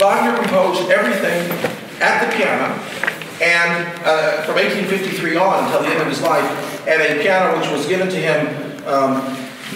Wagner composed everything at the piano, and uh, from 1853 on until the end of his life, at a piano which was given to him um,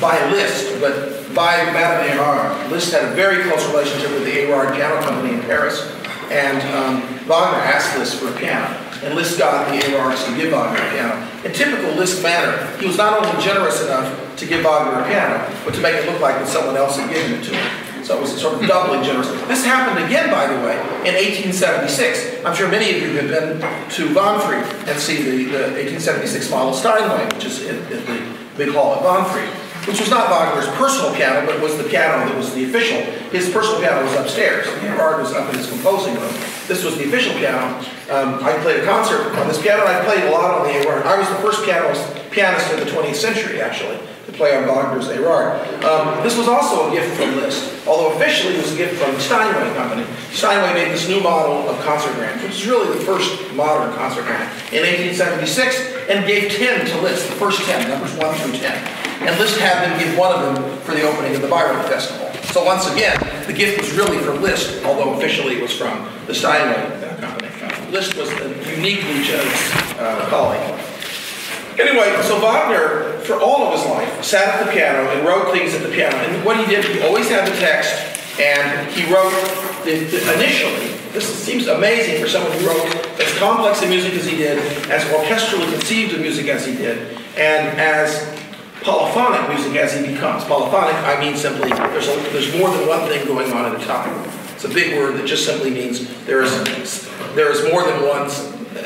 by Liszt, but by Madame Erard. Liszt had a very close relationship with the Erard Piano Company in Paris, and um, Wagner asked Liszt for a piano. And Liszt got the Erards to give Wagner a piano. In typical Liszt manner, he was not only generous enough to give Wagner a piano, but to make it look like that someone else had given it to him. So it was sort of doubly generous. This happened again, by the way, in 1876. I'm sure many of you have been to Wahnfried and see the, the 1876 model Steinway, which is in, in the big hall at Wahnfried which was not Wagner's personal piano, but was the piano that was the official. His personal piano was upstairs. Erard was up in his composing room. This was the official piano. Um, I played a concert on this piano. I played a lot on the Erard. I was the first pianist, pianist in the 20th century, actually, play on Wagner's Erard. Um, this was also a gift from Liszt, although officially it was a gift from Steinway Company. Steinway made this new model of concert grand, which is really the first modern concert grand, in 1876, and gave 10 to Liszt, the first 10, numbers 1 through 10 and Liszt had them give one of them for the opening of the Bayreuth Festival. So once again, the gift was really from Liszt, although officially it was from the Steinway Company. Liszt was a uniquely generous uh, colleague. Anyway, so Wagner, for all of his life, sat at the piano and wrote things at the piano. And what he did, he always had the text, and he wrote the, the, initially. This seems amazing for someone who wrote as complex a music as he did, as orchestrally conceived a music as he did, and as polyphonic music as he becomes. Polyphonic, I mean simply, there's, a, there's more than one thing going on at a time. It's a big word that just simply means there is, there is more than one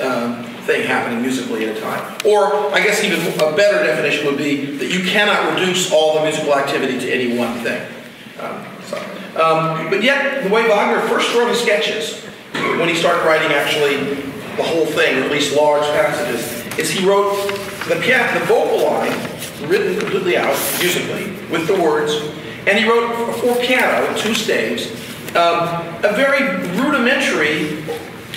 um, thing happening musically at a time. Or, I guess even a better definition would be that you cannot reduce all the musical activity to any one thing. Um, so, um, but yet, the way Wagner first wrote his sketches, when he started writing actually the whole thing, at least large passages, is he wrote the, the vocal line written completely out musically with the words, and he wrote for piano, two staves, um, a very rudimentary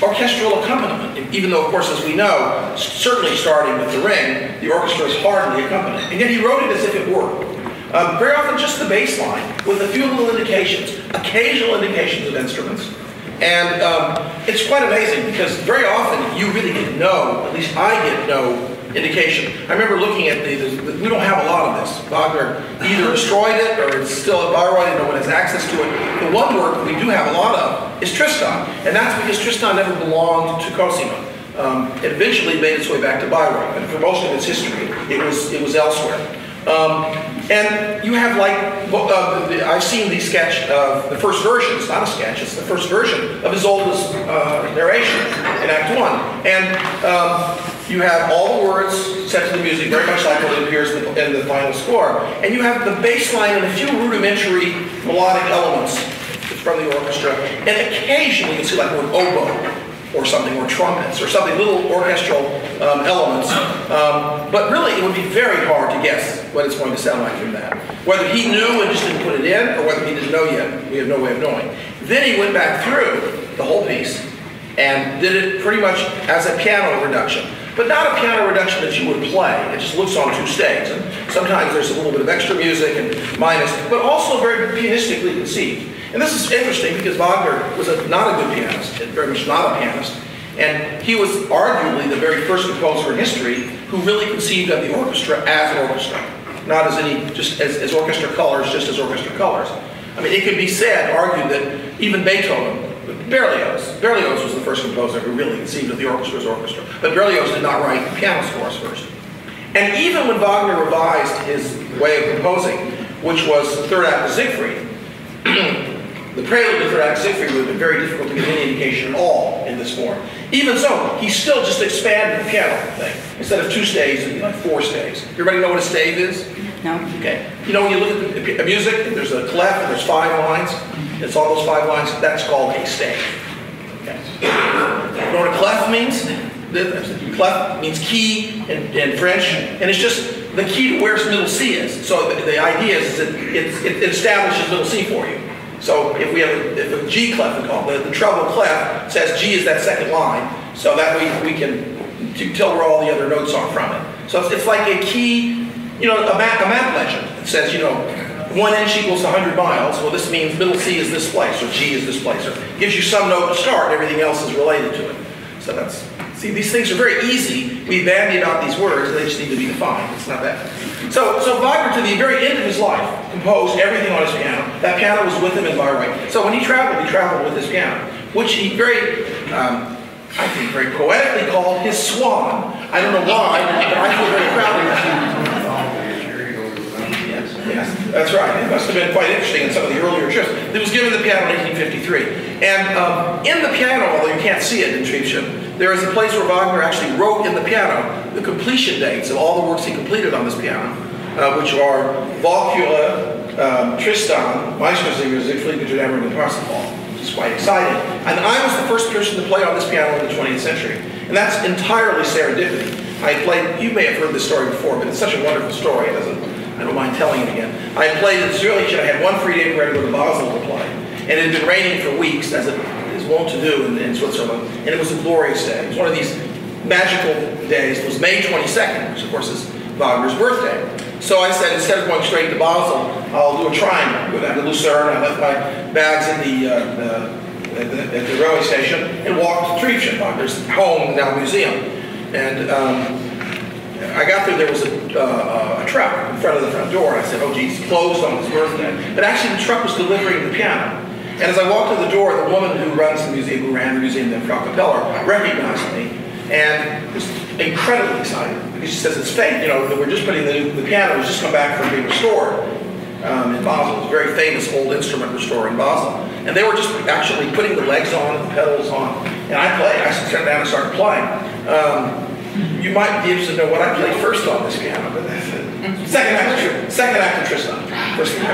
orchestral accompaniment, even though, of course, as we know, certainly starting with the ring, the orchestra is hardly accompanied. And yet he wrote it as if it were. Um, very often just the bass line with a few little indications, occasional indications of instruments. And um, it's quite amazing because very often you really get no, at least I get no indication. I remember looking at the, the, the, we don't have a lot of this. Wagner either destroyed it or it's still at Bayreuth and no one has access to it. The one work we do have a lot of is Tristan, and that's because Tristan never belonged to Cosima. Um, it eventually made its way back to Bayreuth, and for most of its history, it was it was elsewhere. Um, and you have like, uh, I've seen the sketch of the first version, it's not a sketch, it's the first version of Isolde's uh, narration in Act One. And um, you have all the words set to the music, very much like what appears in the, in the final score. And you have the bass line and a few rudimentary melodic elements from the orchestra. And occasionally you can see like an oboe or something, or trumpets, or something, little orchestral um, elements. Um, but really, it would be very hard to guess what it's going to sound like from that. Whether he knew and just didn't put it in, or whether he didn't know yet, we have no way of knowing. Then he went back through the whole piece and did it pretty much as a piano reduction. But not a piano reduction that you would play. It just looks on two staves. And sometimes there's a little bit of extra music and minus, but also very pianistically conceived. And this is interesting because Wagner was a, not a good pianist, very much not a pianist. And he was arguably the very first composer in history who really conceived of the orchestra as an orchestra, not as any, just as, as orchestra colors, just as orchestra colors. I mean, it could be said, argued that even Beethoven, Berlioz, Berlioz was the first composer who really conceived of the orchestra as orchestra, but Berlioz did not write piano scores first. And even when Wagner revised his way of composing, which was the third act of Siegfried, The prelude to third act of Siegfried would have been very difficult to give any indication at all in this form. Even so, he still just expanded the piano thing. Instead of two staves, it'd be like four staves. Everybody know what a stave is? No. Okay. You know when you look at the music, there's a clef and there's five lines. It's all those five lines. That's called a stave. Okay. You know what a clef means? Clef means key in, in French, and it's just the key to where middle C is. So the, the idea is that it, it establishes middle C for you. So if we have a, if a G clef, we call it, the, the treble clef says G is that second line, so that we, we can tell where all the other notes are from it. So it's, it's like a key, you know, a map, a map legend. It says, you know, one inch equals 100 miles. Well, this means middle C is this place, or G is this place, or gives you some note to start, and everything else is related to it. So that's, see, these things are very easy. We bandy about these words, they just need to be defined. It's not that. So, so Wagner, to the very end of his life, composed everything on his piano. That piano was with him in Bayreuth. So when he traveled, he traveled with his piano, which he very, um, I think, very poetically called his swan. I don't know why, but I feel very proud of that. Yes, that's right. It must have been quite interesting in some of the earlier trips. It was given the piano in 1853. And um, in the piano, although you can't see it in Triebschen, there is a place where Wagner actually wrote in the piano the completion dates of all the works he completed on this piano, uh, which are Walküre, um, Tristan, Meistersinger, Siegfried, Dämmerung, and Parsifal, which is quite exciting. And I was the first person to play on this piano in the 20th century. And that's entirely serendipity. I played, you may have heard this story before, but it's such a wonderful story. It doesn't I don't mind telling it again. I had played at Zurich and I had one free day where I go to Basel to play. And it had been raining for weeks, as it is wont to do in, in Switzerland. And it was a glorious day. It was one of these magical days. It was May 22nd, which of course is Wagner's birthday. So I said, instead of going straight to Basel, I'll do a triangle. Go down to Lucerne. I left my bags in the, uh, the at, the, at the railway station and walked to Triebschen, Wagner's home, now museum. And um, I got there, there was a, uh, a truck in front of the front door. And I said, oh geez, closed on his birthday. But actually the truck was delivering the piano. And as I walked to the door, the woman who runs the museum, who ran the museum, then Frau Capella, recognized me and was incredibly excited because she says it's fake. You know, we're just putting the, the piano has just come back from being restored um, in Basel. It's a very famous old instrument restorer in Basel. And they were just actually putting the legs on the pedals on. And I played. I sat down and started playing. Um, you might be interested to know what I played first on this piano, but that's it. Second act, second act of Tristan. First um,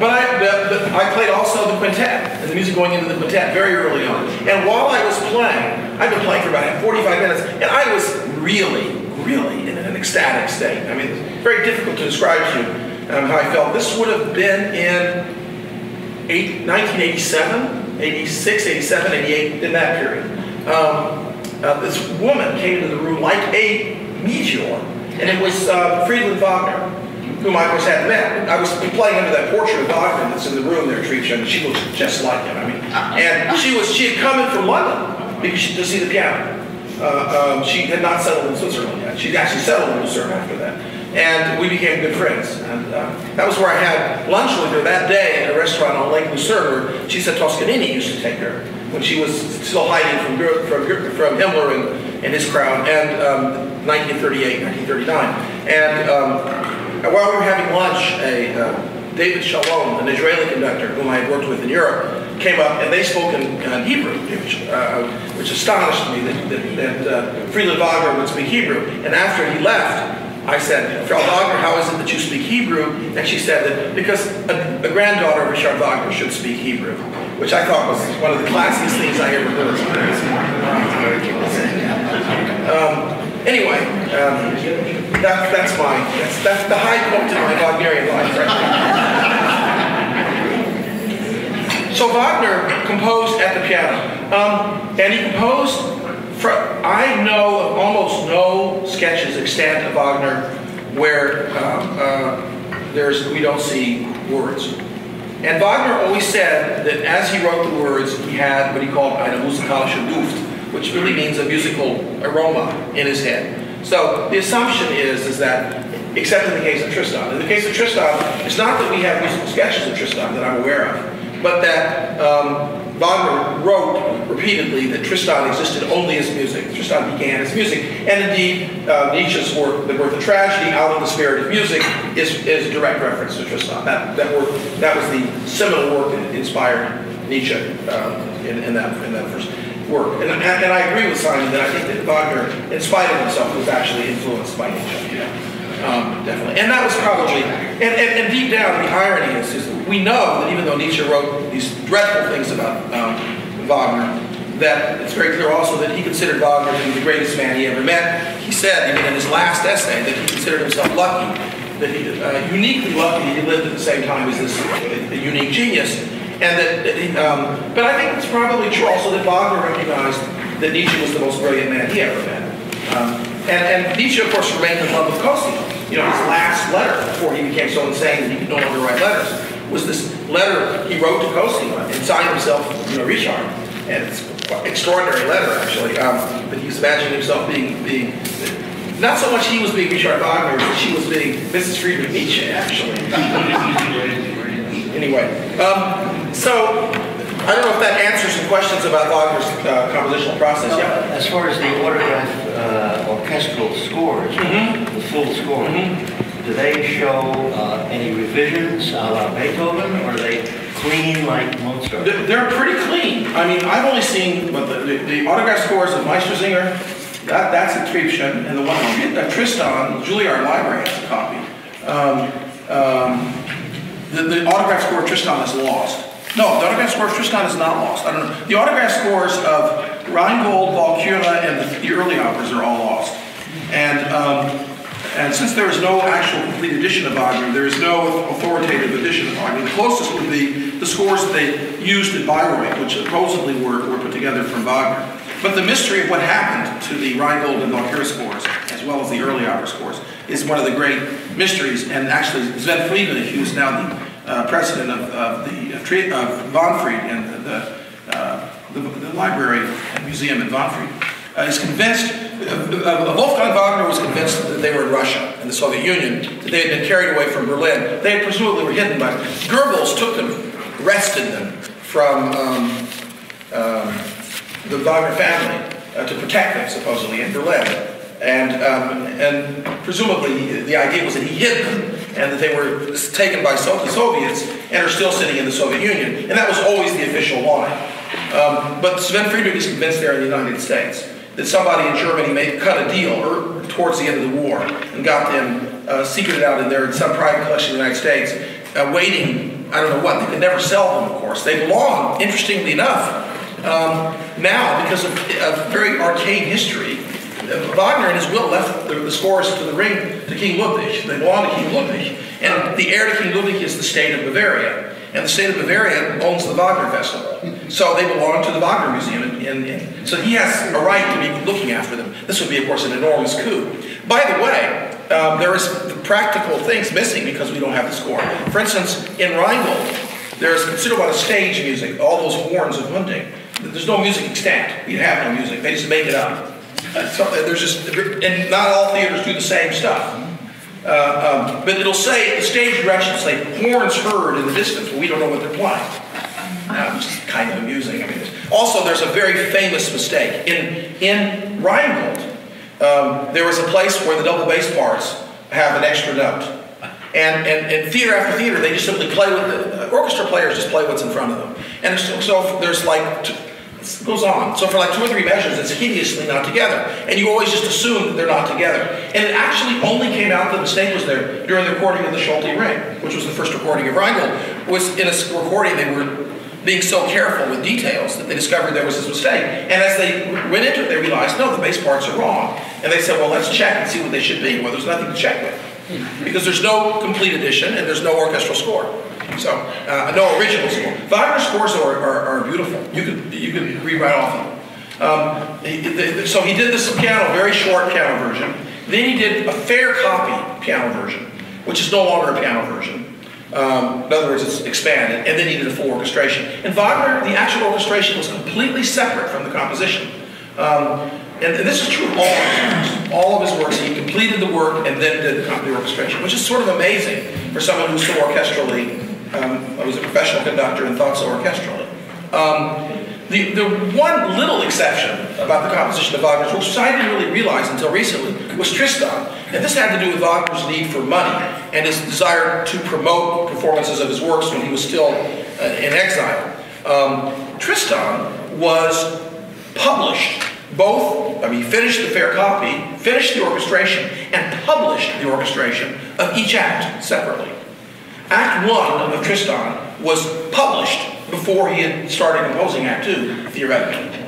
but I, the, the, I played also the quintet, and the music going into the quintet very early on. And while I was playing, I've been playing for about 45 minutes, and I was really, really in an ecstatic state. I mean, it's very difficult to describe to you um, how I felt. This would have been in eight, 1987, 86, 87, 88, in that period um, uh, this woman came into the room like a meteor, and it was uh, Friedelind Wagner, whom I of course had met. I was playing under that portrait of Wagner that's in the room there, Triebschen, and she looks just like him. I mean, and she was she had come in from London because she, to see the piano. Uh, um, she had not settled in Switzerland yet. She'd actually settled in Lucerne after that. And we became good friends. And uh, that was where I had lunch with her that day at a restaurant on Lake Lucerne where she said Toscanini used to take her when she was still hiding from, from, from Himmler and, and his crowd, and um, 1938, 1939. And um, while we were having lunch, a, uh, David Shallon, an Israeli conductor whom I had worked with in Europe, came up and they spoke in, Hebrew, which, uh, which, astonished me that, that, that uh, Wagner would speak Hebrew. And after he left, I said, Frau Wagner, how is it that you speak Hebrew? And she said that because a, a granddaughter of Richard Wagner should speak Hebrew which I thought was one of the classiest things I ever heard. Um, anyway, um, that, that's my, that's, that's the high point in my Wagnerian life, right? so Wagner composed at the piano, um, and he composed, I know of almost no sketches extant of Wagner where uh, uh, there's, we don't see words. And Wagner always said that as he wrote the words, he had what he called eine musikalische Duft, which really means a musical aroma in his head. So the assumption is, is that, except in the case of Tristan, in the case of Tristan, it's not that we have musical sketches of Tristan that I'm aware of, but that um, Wagner wrote repeatedly that Tristan existed only as music. Tristan began as music. And indeed, uh, Nietzsche's work, The Birth of Tragedy, Out of the Spirit of Music, is, is a direct reference to Tristan. That, that, work, that was the seminal work that inspired Nietzsche uh, in, in, that, in that first work. And, and, I agree with Simon that I think that Wagner, in spite of himself, was actually influenced by Nietzsche. Um, definitely. And that was probably, and, and, and, deep down, the irony is, is we know that even though Nietzsche wrote these dreadful things about um, Wagner, that it's very clear also that he considered Wagner to be the greatest man he ever met. He said, even in his last essay, that he considered himself lucky, that he, uh, uniquely lucky he lived at the same time as this a unique genius. And that, that he, um, but I think it's probably true also that Wagner recognized that Nietzsche was the most brilliant man he ever met. Um, and, and Nietzsche, of course, remained in love with Cosima. you know, his last letter before he became so insane that he could no longer write letters was this letter he wrote to Cosima and signed himself, you know, Richard. And it's an extraordinary letter, actually. Um, but he was imagining himself being, being, not so much he was being Richard Wagner, but she was being Mrs. Friedrich Nietzsche, actually. anyway, um, so I don't know if that answers some questions about Wagner's uh, compositional process. Uh, yeah. As far as the autograph uh, orchestral scores, Mhm. the full score, Mhm. Do they show uh, any revisions a la Beethoven, or are they clean like Mozart? They're pretty clean. I mean, I've only seen what the, the, the autograph scores of Meistersinger. That, that's a Triebschen, and the one uh, Tristan, Juilliard Library has a copy. Um, um, the, the autograph score of Tristan is lost. No, the autograph score of Tristan is not lost. I don't know. The autograph scores of Rheingold, Walküre, and the, the early operas are all lost. And um, and since there is no actual complete edition of Wagner, there is no authoritative edition of Wagner. The closest would be the scores that they used in Bayreuth, which supposedly were, were put together from Wagner. But the mystery of what happened to the Rheingold and Walküre scores, as well as the early opera scores, is one of the great mysteries. And actually, Sven Friedrich, who is now the uh, president of, of the Tri- of Wahnfried and the, uh, the, the library and museum in Wahnfried, uh, is convinced, uh, uh, Wolfgang Wagner was convinced that they were in Russia, in the Soviet Union, that they had been carried away from Berlin. They presumably were hidden by, Goebbels took them, wrested them from um, um, the Wagner family uh, to protect them, supposedly, in Berlin. And, um, and presumably the idea was that he hid them and that they were taken by the Soviets and are still sitting in the Soviet Union. And that was always the official line. Um, but Sven Friedrich is convinced they're in the United States that somebody in Germany made cut a deal or, towards the end of the war and got them uh, secreted out in there in some private collection in the United States, uh, waiting, I don't know what, they could never sell them, of course. They belong, interestingly enough, um, now, because of, of very arcane history, uh, Wagner in his will left the, the scores to the ring to King Ludwig. They belong to King Ludwig. And the heir to King Ludwig is the state of Bavaria. And the state of Bavaria owns the Wagner Festival. So they belong to the Wagner Museum. And, so he has a right to be looking after them. This would be, of course, an enormous coup. By the way, um, there is practical things missing because we don't have the score. For instance, in Rheingold, there is considerable what a stage music, all those horns of hunting. There's no music extant. You have no music. They just make it up. Uh, so there's just, and not all theaters do the same stuff. Uh, um, but it'll say, the stage directions say, horns heard in the distance, but we don't know what they're playing. Uh, which is kind of amusing. I mean, also, there's a very famous mistake. In, in Rheingold, um, there was a place where the double bass parts have an extra note. And, and, and theater after theater, they just simply play with the orchestra players just play what's in front of them. And so, so there's like, goes on. So for like two or three measures, it's hideously not together. And you always just assume that they're not together. And it actually only came out that the mistake was there during the recording of the Solti Ring, which was the first recording of Rheingold. Was in a recording they were being so careful with details that they discovered there was this mistake. And as they went into it, they realized, no, the bass parts are wrong. And they said, well, let's check and see what they should be. Well, there's nothing to check with. Hmm. Because there's no complete edition and there's no orchestral score. So, uh, no original score. Wagner's scores are, are, are beautiful. You could, you could read right off of them. Um, he- the- so he did this piano, very short piano version. Then he did a fair copy piano version, which is no longer a piano version. Um, in other words, it's expanded, and then he did a full orchestration. And Wagner, the actual orchestration was completely separate from the composition. Um, and, and this is true of all of his. All of his works, he completed the work and then did the orchestration, which is sort of amazing for someone who's so orchestrally, um, was a professional conductor and thought so orchestrally. Um, the, the one little exception about the composition of Wagner's works, which I didn't really realize until recently, was Tristan. And this had to do with Wagner's need for money and his desire to promote performances of his works when he was still uh, in exile. Um, Tristan was published both, I mean, he finished the fair copy, finished the orchestration, and published the orchestration of each act separately. Act one of Tristan was published before he had started composing Act two, theoretically.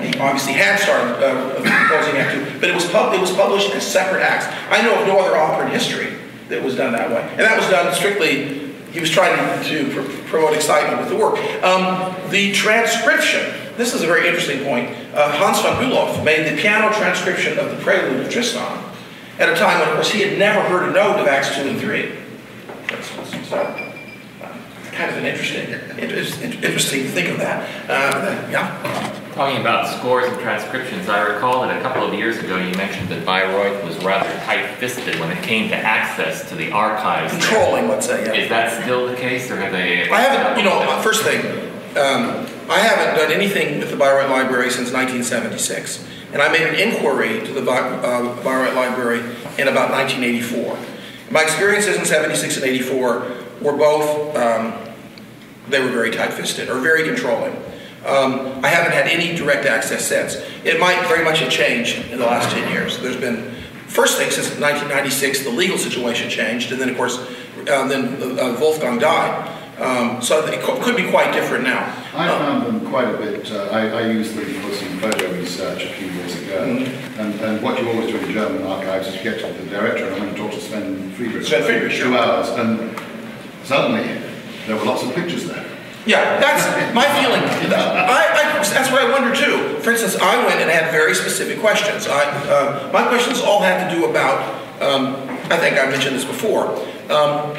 He obviously had started uh, composing Act two, but it was, it was published as separate acts. I know of no other opera in history that was done that way. And that was done strictly, he was trying to pr- promote excitement with the work. Um, the transcription, this is a very interesting point. Uh, Hans von Bülow made the piano transcription of the prelude of Tristan. at a time when, of course, he had never heard a note of Acts 2 and 3. Instance. So, uh, kind of an interesting, interesting to think of that. Uh, yeah. Talking about scores and transcriptions, I recall that a couple of years ago you mentioned that Bayreuth was rather tight-fisted when it came to access to the archives. Controlling, let's say, yeah. Is that still the case, or have they? I haven't, you know, uh, first thing, um, I haven't done anything with the Bayreuth Library since 1976. And I made an inquiry to the uh, Bayreuth Library in about 1984. My experiences in 76 and 84 were both, um, they were very tight-fisted or very controlling. Um, I haven't had any direct access since. It might very much have changed in the last 10 years. There's been, first thing, since 1996, the legal situation changed, and then, of course, uh, then uh, Wolfgang died. Um, so it could be quite different now. I found them quite a bit, uh, I, I used for some photo research a few years ago. Mm-hmm. And, and what you always do in German archives is you get to the director and I went and talked to Sven Friedrich. Sven Friedrich, for sure. Two hours, and suddenly, there were lots of pictures there. Yeah, that's my feeling. I, I, that's what I wonder too. For instance, I went and had very specific questions. I, uh, my questions all had to do about, um, I think I mentioned this before, um,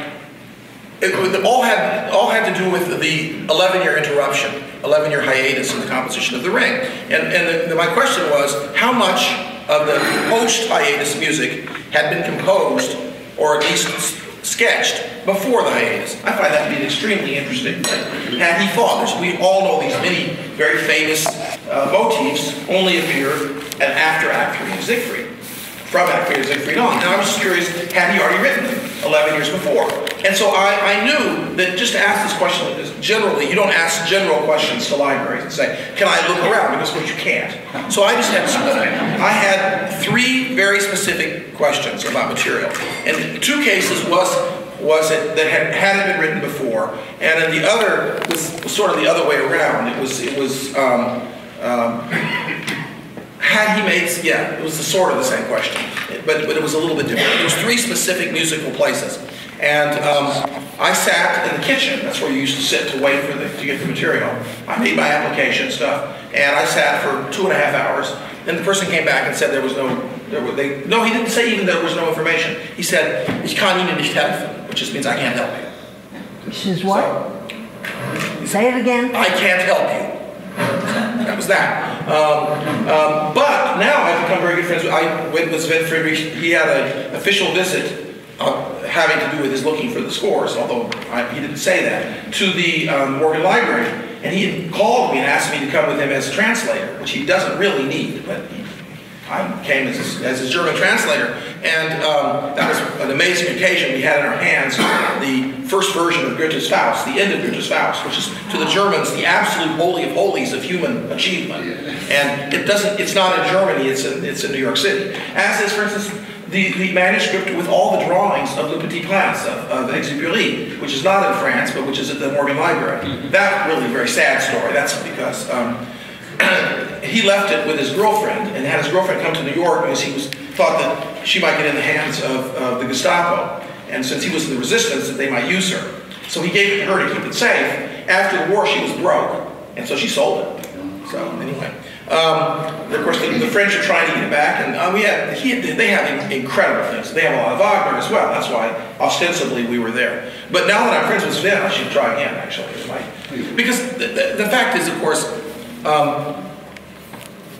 it, all had all had to do with the 11-year interruption, 11-year hiatus in the composition of the ring. And, and the, my question was, how much of the post-hiatus music had been composed, or at least sketched, before the hiatus? I find that to be an extremely interesting thing. Had he thought, we all know these many very famous uh, motifs only appear at after Act 3 of Siegfried 3 to Siegfried on. And I was just curious, had he already written them 11 years before? And so I, I knew that just to ask this question is generally, you don't ask general questions to libraries and say, can I look around? Because course you can't. So I just had, I had three very specific questions about material. And two cases was, was it that had, hadn't been written before, and then the other was sort of the other way around. It was, it was, um, um, had he made, yeah, it was the sort of the same question, but, but it was a little bit different. It was three specific musical places. And um, I sat in the kitchen, that's where you used to sit to wait for the, to get the material. I made my application stuff, and I sat for two and a half hours. And the person came back and said there was no, there were, they, no, he didn't say even there was no information. He said, ich kann Ihnen nicht helfen, which just means I can't help you. This is what? Say it again. I can't help you. That was that. Um, um, but now I've become very good friends. with I went with Sven Friedrich. He had an official visit uh, having to do with his looking for the scores, although I, he didn't say that, to the um, Morgan Library. And he had called me and asked me to come with him as a translator, which he doesn't really need, but he I came as his, as his German translator, and um, that was an amazing occasion. We had in our hands the first version of Goethe's Faust, the end of Goethe's Faust, which is to the Germans the absolute holy of holies of human achievement. And it doesn't, it's not in Germany, it's in, it's in New York City. As is, for instance, the, the manuscript with all the drawings of Le Petit Prince of, of Exupéry, which is not in France, but which is at the Morgan Library. That really very sad story. That's because um, he left it with his girlfriend and had his girlfriend come to New York because he was thought that she might get in the hands of, of the Gestapo. And since he was in the resistance, that they might use her. So he gave it to her to keep it safe. After the war, she was broke, and so she sold it. So anyway, um, of course, the, the French are trying to get it back, and uh, we had, he, they have incredible things. They have a lot of Wagner as well. That's why ostensibly we were there. But now that I'm friends with Sven, I should try again. Actually, because the, the, the fact is, of course, um,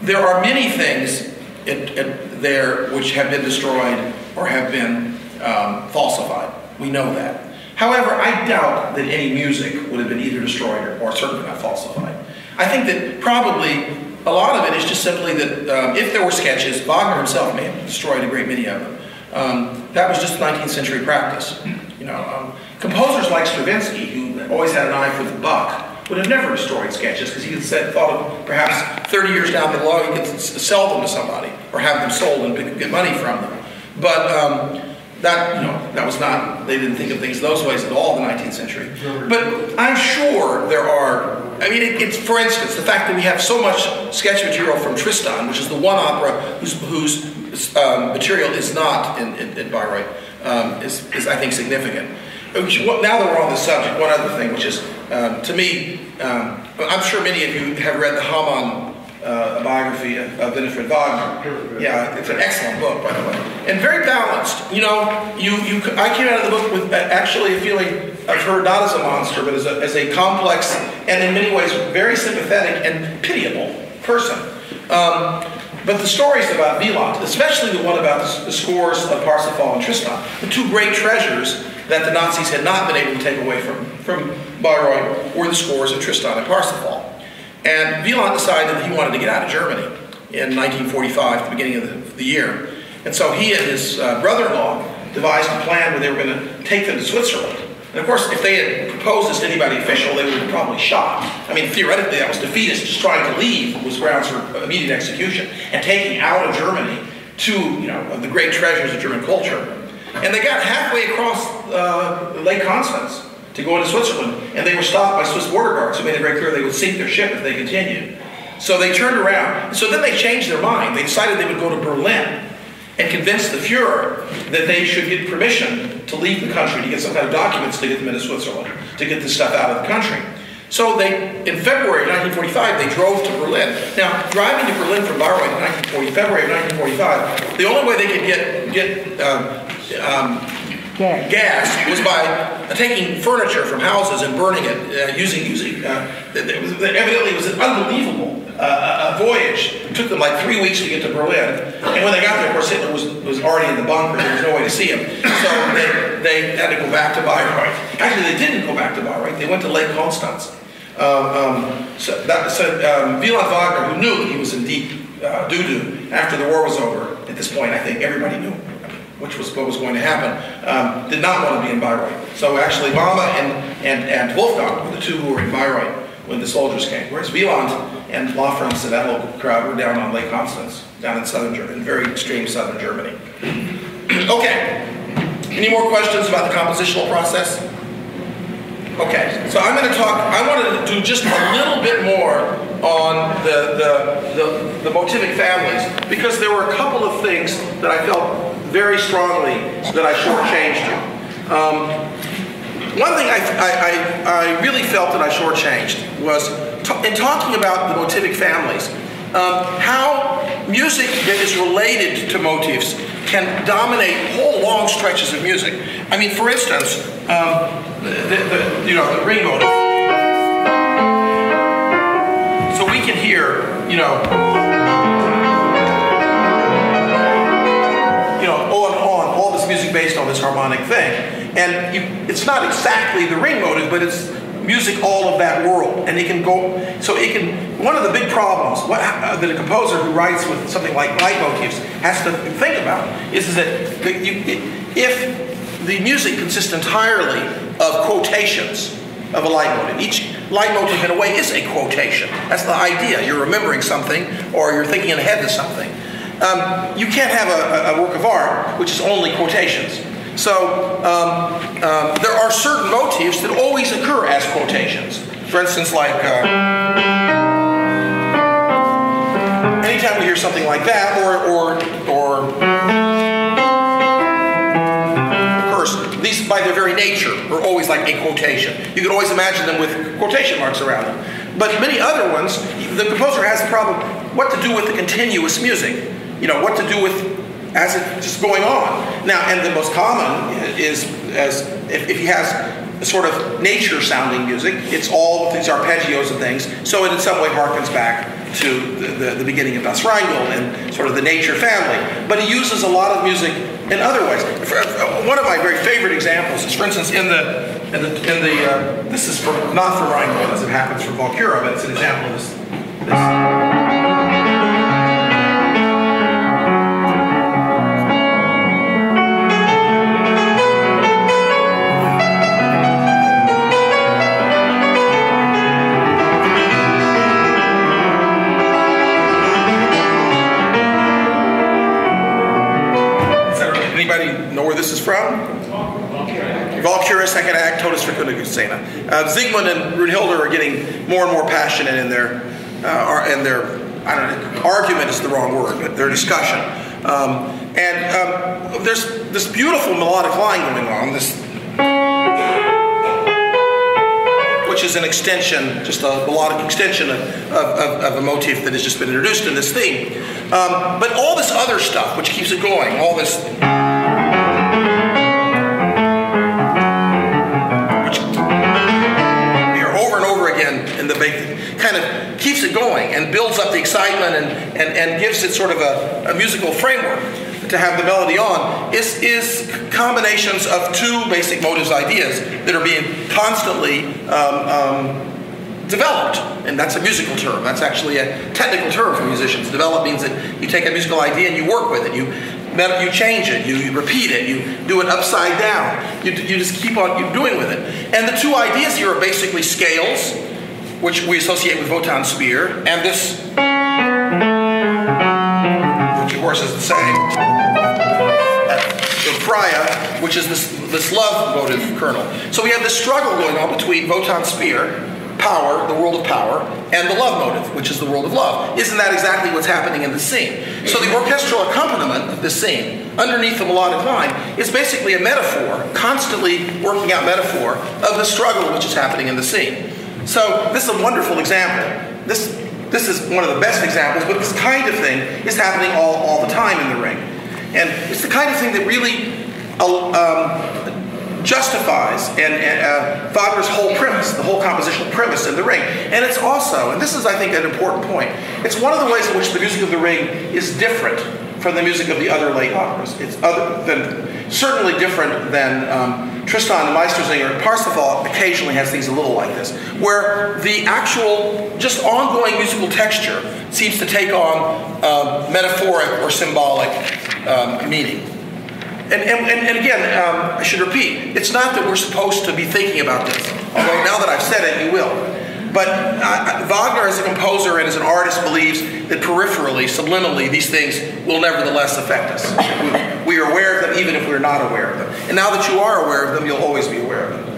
there are many things at, at there which have been destroyed or have been um, falsified. We know that. However, I doubt that any music would have been either destroyed or, or certainly not falsified. I think that probably a lot of it is just simply that um, if there were sketches, Wagner himself may have destroyed a great many of them. Um, that was just 19th century practice. You know, um, composers like Stravinsky, who always had an eye for the buck, would have never destroyed sketches because he had said, thought of perhaps 30 years down the line he could sell them to somebody or have them sold and get money from them. But um, that, you know, that was not, they didn't think of things those ways at all in the 19th century. But I'm sure there are, I mean, it, it's, for instance, the fact that we have so much sketch material from Tristan, which is the one opera whose, whose um, material is not in, in, in Bayreuth, um, is, is, I think, significant. Now that we're on the subject, one other thing, which is, um, to me, um, I'm sure many of you have read the Hamann uh, biography of, of Winifred Wagner. Yeah, it's an excellent book, by the way, and very balanced. You know, you you I came out of the book with uh, actually a feeling of her not as a monster, but as a, as a complex and in many ways very sympathetic and pitiable person. Um, but the stories about Wieland, especially the one about the, the scores of Parsifal and Tristan, the two great treasures that the Nazis had not been able to take away from, from Bayreuth, were the scores of Tristan and Parsifal. And Wieland decided that he wanted to get out of Germany in 1945, the beginning of the, the year. And so he and his uh, brother-in-law devised a plan where they were going to take them to Switzerland. And of course, if they had proposed this to anybody official, they would have been probably shot. I mean, theoretically, that was defeatist. Just trying to leave was grounds for immediate execution. And taking out of Germany two, you know, of the great treasures of German culture. And they got halfway across uh, Lake Constance to go into Switzerland, and they were stopped by Swiss border guards who made it very clear they would sink their ship if they continued. So they turned around. So then they changed their mind. They decided they would go to Berlin and convince the Fuhrer that they should get permission to leave the country, to get some kind of documents to get them into Switzerland, to get this stuff out of the country. So they, in February of 1945, they drove to Berlin. Now, driving to Berlin from Bayreuth in 1940, February of 1945, the only way they could get get um, um, Gas. gas was by taking furniture from houses and burning it uh, using using. Uh, it was, evidently, it was an unbelievable uh, a voyage. It took them like three weeks to get to Berlin, and when they got there, of course, Hitler was was already in the bunker. There was no way to see him, so they, they had to go back to Bayreuth. Actually, they didn't go back to Bayreuth. They went to Lake Constance. Um, um, so, that, so um, Wieland Wagner, who knew he was in deep uh, doo-doo after the war was over, at this point, I think everybody knew which was what was going to happen, um, did not want to be in Bayreuth. So actually, Mama and, and, and Wolfgang were the two who were in Bayreuth when the soldiers came, whereas Wieland and law firms of that local crowd were down on Lake Constance, down in southern Germany, very extreme southern Germany. okay, any more questions about the compositional process? Okay, so I'm going to talk, I wanted to do just a little bit more on the, the, the, the motivic families because there were a couple of things that I felt very strongly that I shortchanged you. Um, one thing I, I, I, really felt that I shortchanged was in talking about the motivic families, um, how music that is related to motifs can dominate whole long stretches of music. I mean, for instance, um, the, the, you know, the ring motive. So we can hear, you know, based on this harmonic thing. And you, it's not exactly the ring motive, but it's music all of that world. And it can go, so it can, one of the big problems what, uh, that a composer who writes with something like leitmotifs has to think about is, is that you, if the music consists entirely of quotations of a leitmotif, each leitmotif in a way is a quotation. That's the idea. You're remembering something or you're thinking ahead to something. Um, you can't have a, a, work of art which is only quotations. So um, um, there are certain motifs that always occur as quotations. For instance, like uh, anytime we hear something like that, or or or these by their very nature are always like a quotation. You can always imagine them with quotation marks around them. But many other ones, the composer has the problem: what to do with the continuous music. You know, what to do with as it's just going on. Now, and the most common is as if, if he has a sort of nature sounding music, it's all these arpeggios and things, so it in some way harkens back to the, the, the beginning of Das Rheingold and sort of the nature family. But he uses a lot of music in other ways. One of my very favorite examples is, for instance, in the in the, in the uh, this is for, not for Rheingold as it happens for Walküre, but it's an example of this. this. Uh, Siegmund and Brunhilde are getting more and more passionate in their, uh, in their, I don't know, argument is the wrong word, but their discussion. Um, and um, there's this beautiful melodic line going on, this which is an extension, just a melodic extension of, of, of a motif that has just been introduced in this theme. Um, but all this other stuff, which keeps it going, all this. Again in the big, kind of keeps it going and builds up the excitement and, and, and gives it sort of a, a musical framework to have the melody on is, is combinations of two basic motives ideas that are being constantly um, um, developed. And that's a musical term. That's actually a technical term for musicians. Develop means that you take a musical idea and you work with it. You, you change it, you, you repeat it, you do it upside down. You, you just keep on you doing with it. And the two ideas here are basically scales, which we associate with Wotan Spear, and this which of course is the same. The Freya, which is this, this love motive kernel. So we have this struggle going on between Wotan Spear, power, the world of power, and the love motive, which is the world of love. Isn't that exactly what's happening in the scene? So the orchestral accompaniment of this scene, underneath the melodic line, is basically a metaphor, constantly working out metaphor of the struggle which is happening in the scene. So this is a wonderful example. This this is one of the best examples, but this kind of thing is happening all, all the time in the ring. And it's the kind of thing that really uh, um, justifies and, and uh, Wagner's whole premise, the whole compositional premise in the ring. And it's also, and this is, I think, an important point, it's one of the ways in which the music of the ring is different from the music of the other late operas. It's other than, certainly different than um, Tristan and Meistersinger, Parsifal occasionally has things a little like this, where the actual, just ongoing musical texture seems to take on uh, metaphoric or symbolic um, meaning. And, and, and again, um, I should repeat, it's not that we're supposed to be thinking about this, although now that I've said it, you will. But uh, Wagner, as a composer and as an artist, believes that peripherally, subliminally, these things will nevertheless affect us. We are aware of them even if we're not aware of them. And now that you are aware of them, you'll always be aware of them.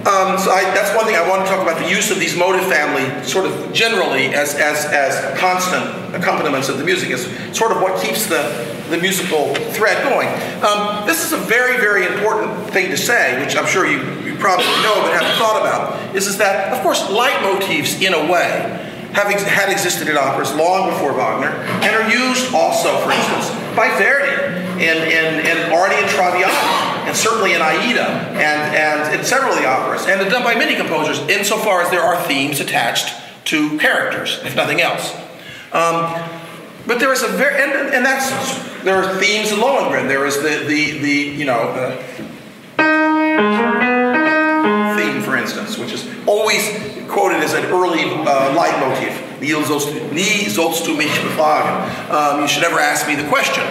Um, so I, that's one thing I want to talk about the use of these motive family, sort of generally as, as, as constant accompaniments of the music, is sort of what keeps the, the musical thread going. Um, this is a very, very important thing to say, which I'm sure you, you probably know but haven't thought about, is, is that, of course, leitmotifs, in a way, have ex- had existed in operas long before Wagner and are used also, for instance, by Verdi in, in, in already in Traviata and certainly in Aida and, and in several of the operas and done by many composers insofar as there are themes attached to characters, if nothing else. Um, but there is a very, and, and that's, there are themes in Lohengrin. There is the, the, the you know, the theme, for instance, which is always quoted as an early uh, leitmotif. Nie sollst du mich befragen. Um, you should never ask me the question.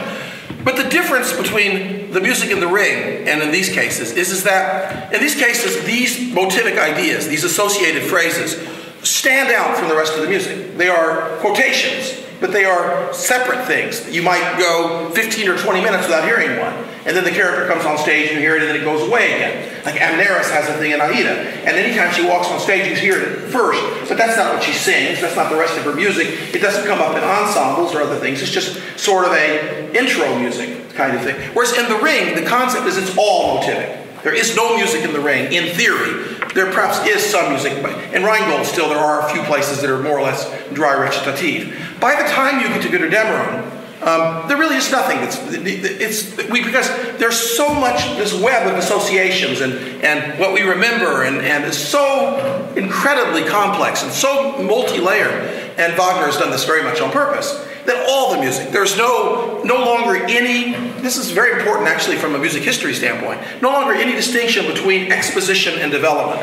But the difference between the music in the ring and in these cases is, is that in these cases, these motivic ideas, these associated phrases, stand out from the rest of the music. They are quotations, but they are separate things. You might go 15 or 20 minutes without hearing one, and then the character comes on stage and you hear it, and then it goes away again. Like Amneris has a thing in Aida, and anytime she walks on stage, you hear it first, but that's not what she sings. That's not the rest of her music. It doesn't come up in ensembles or other things. It's just sort of a intro music kind of thing. Whereas in the ring, the concept is it's all motivic. There is no music in the ring, in theory. There perhaps is some music, but in Rheingold still there are a few places that are more or less dry recitative. By the time you get to Götterdämmerung, um, there really is nothing. It's, it's we, because there's so much this web of associations and, and what we remember and, and it's so incredibly complex and so multi-layered. And Wagner has done this very much on purpose. That all the music, there's no no longer any. This is very important actually from a music history standpoint. No longer any distinction between exposition and development.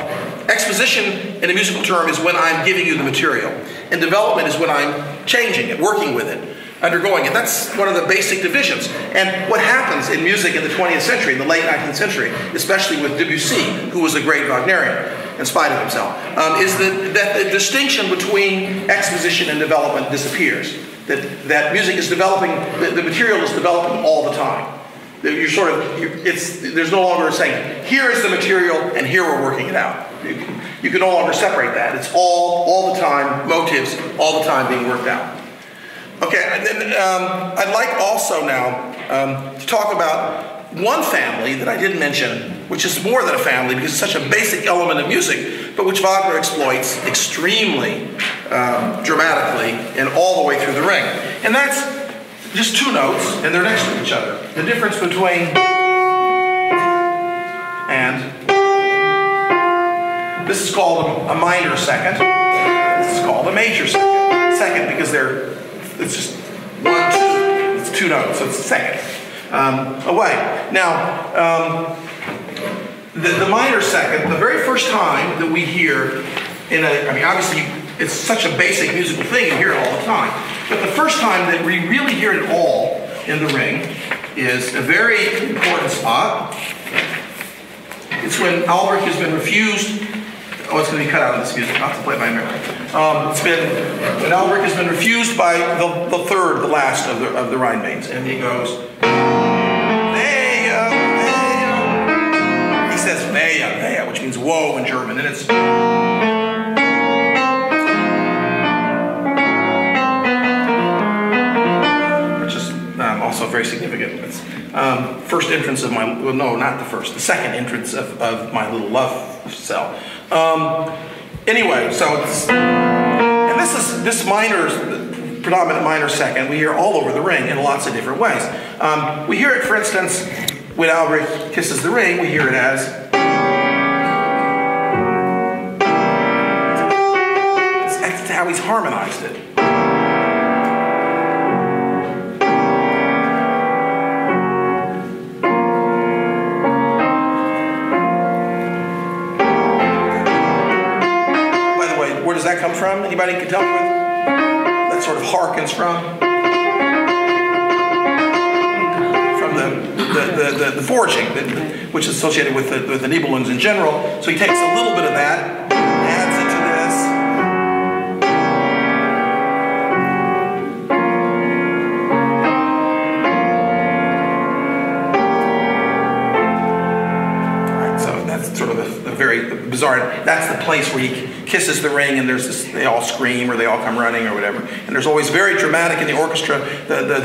Exposition in a musical term is when I'm giving you the material, and development is when I'm changing it, working with it undergoing it. That's one of the basic divisions. And what happens in music in the 20th century, in the late 19th century, especially with Debussy, who was a great Wagnerian in spite of himself, um, is that, that the distinction between exposition and development disappears. That, that music is developing, the, the material is developing all the time. You're sort of, you're, it's, there's no longer saying, here is the material and here we're working it out. You can, you can no longer separate that. It's all, all the time, motives, all the time being worked out. Okay, and then um, I'd like also now um, to talk about one family that I didn't mention, which is more than a family because it's such a basic element of music, but which Wagner exploits extremely um, dramatically and all the way through the ring. And that's just two notes, and they're next to each other. The difference between and this is called a, minor second. This is called a major second. Second because they're it's just one two. It's two notes, so it's second um, away. Now. Um, the, the minor second, the very first time that we hear in a, I mean, obviously it's such a basic musical thing, you hear it all the time. But the first time that we really hear it all in the ring is a very important spot. It's when Alberich has been refused. Oh, it's going to be cut out of this music. To play it by memory. Um, it's been when Alberich has been refused by the, the third, the last of the of the Rhinebeins, and he goes. He says "Wehe, wehe," which means "whoa" in German, and it's. which is um, also very significant. It's um, first entrance of my, well, no, not the first, the second entrance of, of my little love cell. Um, anyway, so it's, and this is, this minor, predominant minor second, we hear all over the ring in lots of different ways. Um, we hear it, for instance, when Alberich kisses the ring, we hear it as, how he's harmonized it. Come from? Anybody can tell me that sort of harkens from? From the, the, the, the, forging, which is associated with the, with the Nibelungs in general. So he takes a little bit of that, bizarre. That's the place where he kisses the ring, and there's this, they all scream or they all come running or whatever. And there's always very dramatic in the orchestra. The the,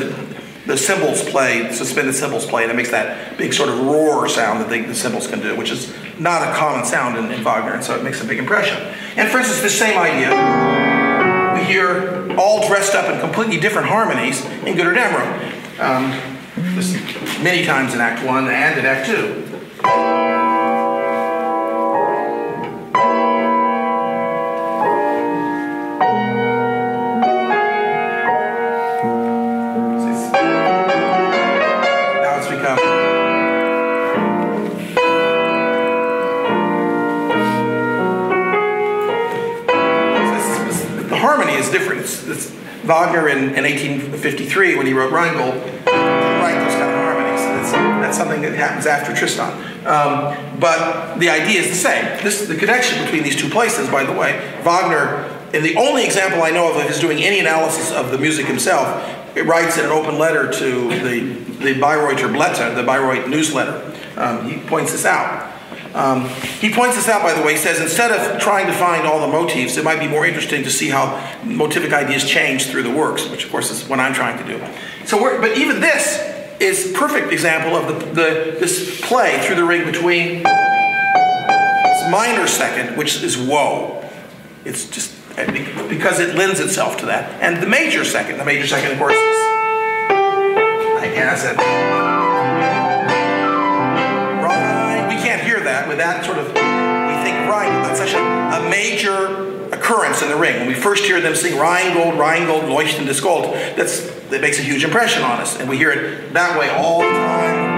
the cymbals play, suspended cymbals play, and it makes that big sort of roar sound that they, the cymbals can do, which is not a common sound in, in Wagner, and so it makes a big impression. And for instance, the same idea, we hear all dressed up in completely different harmonies in Götterdämmerung. Um, this many times in Act One and in Act Two. Wagner in, in 1853 when he wrote Rheingold write those kind of harmonies. That's, that's something that happens after Tristan. Um, but the idea is the same. This the connection between these two places, by the way. Wagner, and the only example I know of of his doing any analysis of the music himself, it writes in an open letter to the, the Bayreuther Blätter, the Bayreuth newsletter. Um, he points this out. Um, he points this out, by the way. He says instead of trying to find all the motifs, it might be more interesting to see how motivic ideas change through the works, which of course is what I'm trying to do. So, but even this is perfect example of the, the this play through the ring between minor second, which is whoa. It's just because it lends itself to that, and the major second. The major second, of course, is I guess that with that sort of. We think right. That's such a, a major occurrence in the ring. When we first hear them sing Rheingold, Rheingold, Leuchtendes Gold, that's that makes a huge impression on us, and we hear it that way all the time.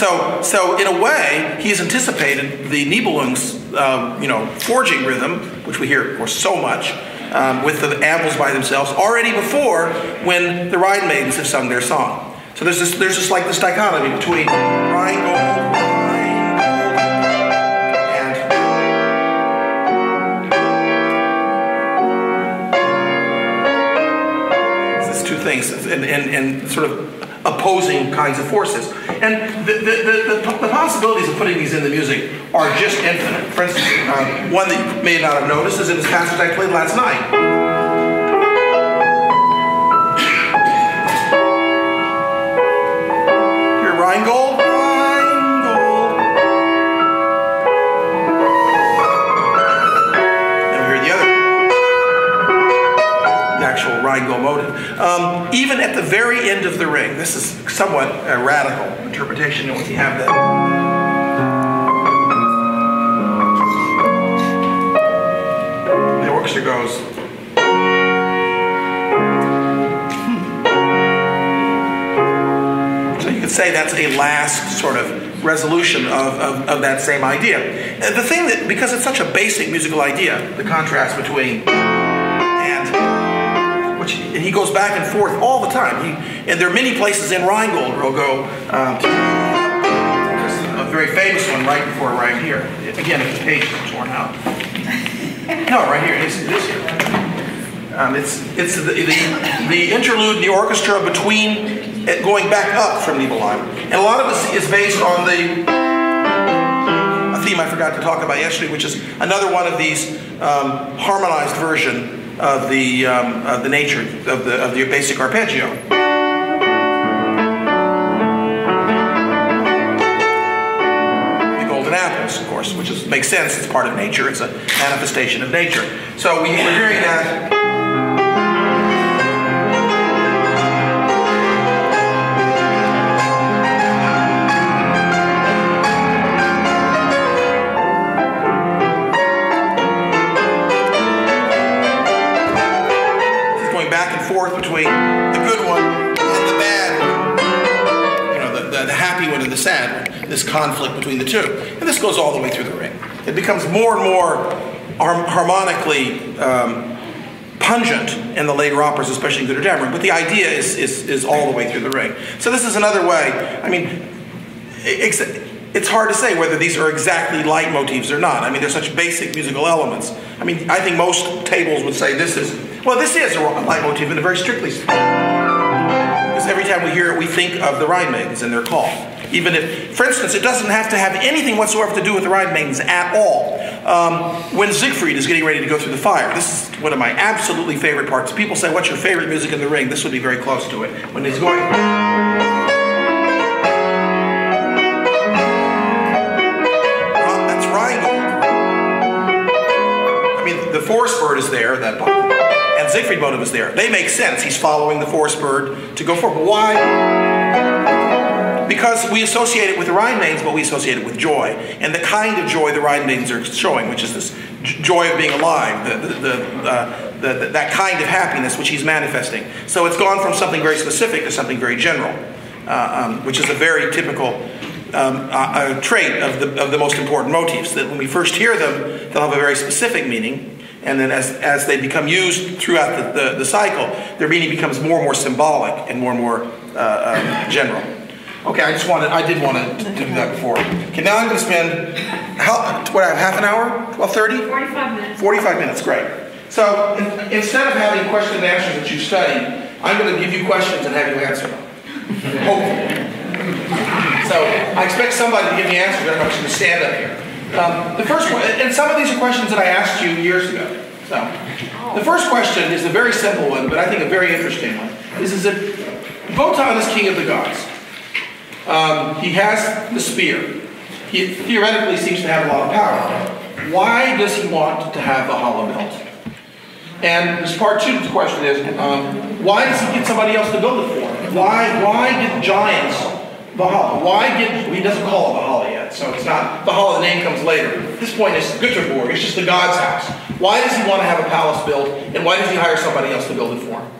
So, so in a way, he's anticipated the Nibelungs, um, you know, forging rhythm, which we hear, of course, so much, um, with the anvils by themselves, already before when the Rhine Maidens have sung their song. So there's this, there's just like this dichotomy between It's two things. and, and, and sort of opposing kinds of forces. And the, the, the, the, possibilities of putting these in the music are just infinite. For instance, uh, one that you may not have noticed is in this passage I played last night. Rheingold. Rheingold motive. Um, even at the very end of the ring, this is somewhat a radical interpretation once you have that. The orchestra goes. So you could say that's a last sort of resolution of, of, of that same idea. The thing that, because it's such a basic musical idea, the contrast between which, and he goes back and forth all the time. He, and there are many places in Rheingold where he'll go, um, a very famous one right before right here. Again, if the page is torn out. No, right here, it is, it is. Um, it's it's the, the, the interlude in the orchestra between uh, going back up from Nibelheim. And a lot of this is based on the a theme I forgot to talk about yesterday, which is another one of these um, harmonized version of the um, of the nature of the of the basic arpeggio. The golden apples, of course, which is, makes sense. It's part of nature. It's a manifestation of nature. So we, we're hearing that. The sad. This conflict between the two. And this goes all the way through the ring. It becomes more and more har- harmonically um, pungent in the later operas, especially in Götterdämmerung. But the idea is, is, is all the way through the ring. So this is another way. I mean, it's hard to say whether these are exactly leitmotifs or not. I mean, they're such basic musical elements. I mean, I think most tables would say this is, well, this is a leitmotif in a very strictly sense. Because every time we hear it, we think of the Rhine Maidens and their call. Even if, for instance, it doesn't have to have anything whatsoever to do with the Rhine Maidens at all. Um, when Siegfried is getting ready to go through the fire, this is one of my absolutely favorite parts. People say, What's your favorite music in the ring? This would be very close to it. When he's going. The forest bird is there, that part. And Siegfried motive is there. They make sense. He's following the forest bird to go forward. But why? Because we associate it with the Rhine Maidens, but we associate it with joy. And the kind of joy the Rhine Maidens are showing, which is this joy of being alive, the, the, the, uh, the, that kind of happiness which he's manifesting. So it's gone from something very specific to something very general, uh, um, which is a very typical um, uh, a trait of the, of the most important motifs. That when we first hear them, they'll have a very specific meaning, and then as, as they become used throughout the, the, the cycle, their meaning becomes more and more symbolic and more and more uh, um, general. Okay, I just wanted, I did want to do that before. Okay, now I'm going to spend, how, what, I have half an hour? 12:30? 45 minutes. 45 minutes, great. So in- instead of having question and answers that you study, I'm going to give you questions and have you answer them. Hopefully. So I expect somebody to give me answers. I don't want you to stand up here. Um, the first one, and some of these are questions that I asked you years ago. So the first question is a very simple one, but I think a very interesting one. Is, is that Wotan is king of the gods. Um, he has the spear. He theoretically seems to have a lot of power. Why does he want to have the hollow belt? And this part two of the question is, um, why does he get somebody else to build it for him? Why, why get giants Valhalla? Why get, he doesn't call it Valhalla yet, so it's not, Valhalla, the name comes later. At this point, it's Götterburg, it's just the god's house. Why does he want to have a palace built, and why does he hire somebody else to build it for him?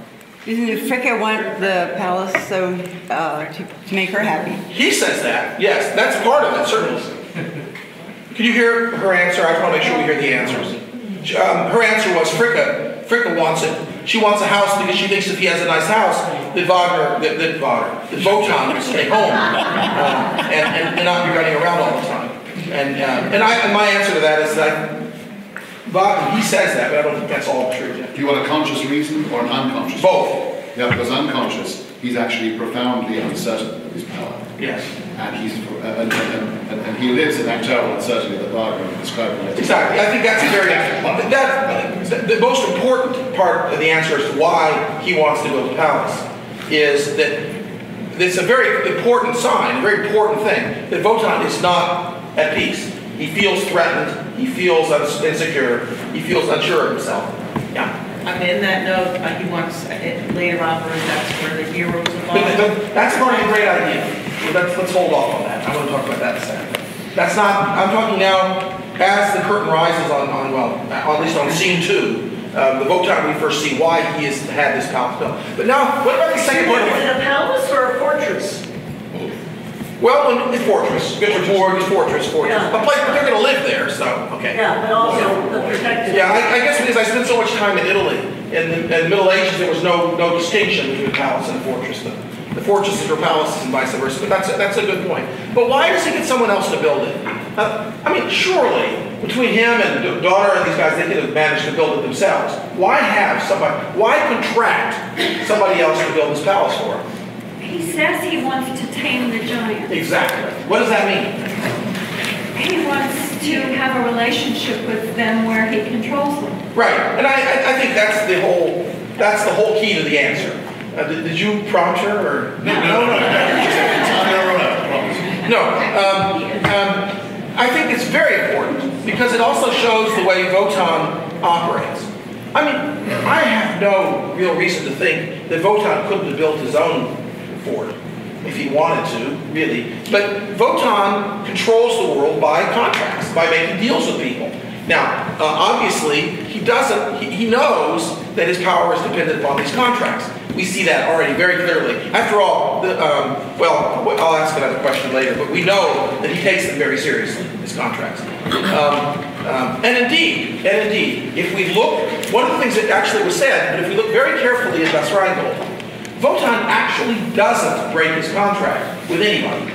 Didn't Fricka want the palace so uh, to, to make her happy? He says that, yes, that's part of it, certainly. Can you hear her answer? I just want to make sure we hear the answers. Um, her answer was Fricka. Fricka wants it. She wants a house because she thinks if he has a nice house, that Wagner, that, that Wagner, that Wotan will stay home um, and, and, and not be running around all the time. And, uh, and, I, and my answer to that is that Wagner, he says that, but I don't think that's all true. Do you want a conscious reason or an unconscious? Both. Yeah, because unconscious, he's actually profoundly uncertain of his power. Yes. And he's, uh, and, and, and, and he lives in that terrible uncertainty that Wagner described. Exactly. I think that's a very, that, the most important part of the answer as to why he wants to build a palace is that it's a very important sign, a very important thing, that Wotan is not at peace. He feels threatened, he feels insecure, he feels unsure of himself. Yeah. I mean, in that note, uh, he wants, uh, later on, where that's where the heroes of But, all. but that's not a great idea. Well, Let's, let's hold off on that. I want to talk about that in a second. That's not, I'm talking now, as the curtain rises on, on well, at least on scene two, uh, the Wotan we first see why he has had this palace built. But now, what about the second part? of Is it? it a palace or a fortress? Well, in- it's fortress, is fortress, fortress. Yeah. A place, but they're gonna live there, so, okay. Yeah, but also the protected. Yeah, I, I guess because I spent so much time in Italy, in the, in the Middle Ages, there was no, no distinction between palace and fortress. The, the fortresses were palaces and vice versa, but that's, a- that's a good point. But why does he get someone else to build it? Uh, I mean, surely, between him and da- daughter and these guys, they could have managed to build it themselves. Why have somebody, why contract somebody else to build this palace for him? He says he wants to tame the giant. Exactly. What does that mean? He wants to have a relationship with them where he controls them. Right, and I, I, I think that's the whole, that's the whole key to the answer. Uh, did, did you prompt her, or? No, no, no, no, no, no, I promise. No, um, um, I think it's very important because it also shows the way Wotan operates. I mean, I have no real reason to think that Wotan couldn't have built his own fort if he wanted to, really. But Wotan controls the world by contracts, by making deals with people. Now, uh, obviously, he doesn't, he, he knows that his power is dependent upon these contracts. We see that already very clearly. After all, the, um, well, I'll ask another question later, but we know that he takes them very seriously, his contracts. Um, um, and indeed, and indeed, if we look, one of the things that actually was said, but if we look very carefully at Das Rheingold, Wotan actually doesn't break his contract with anybody.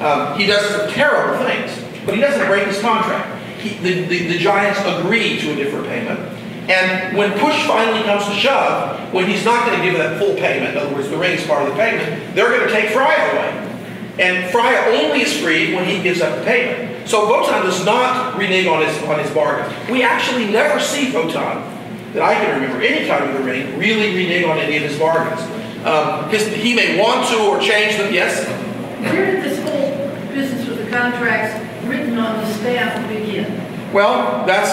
Um, he does some terrible things, but he doesn't break his contract. He, the, the, the Giants agree to a different payment. And when push finally comes to shove, when he's not going to give that full payment, in other words, the ring is part of the payment, they're going to take Freya away. And Freya only is freed when he gives up the payment. So Wotan does not renege on his, on his bargain. We actually never see Wotan, that I can remember, any time in the ring, really renege on any of his bargains. Um, his, he may want to or change them, yes? Where did this whole business with the contracts written on the staff begin? Well, that's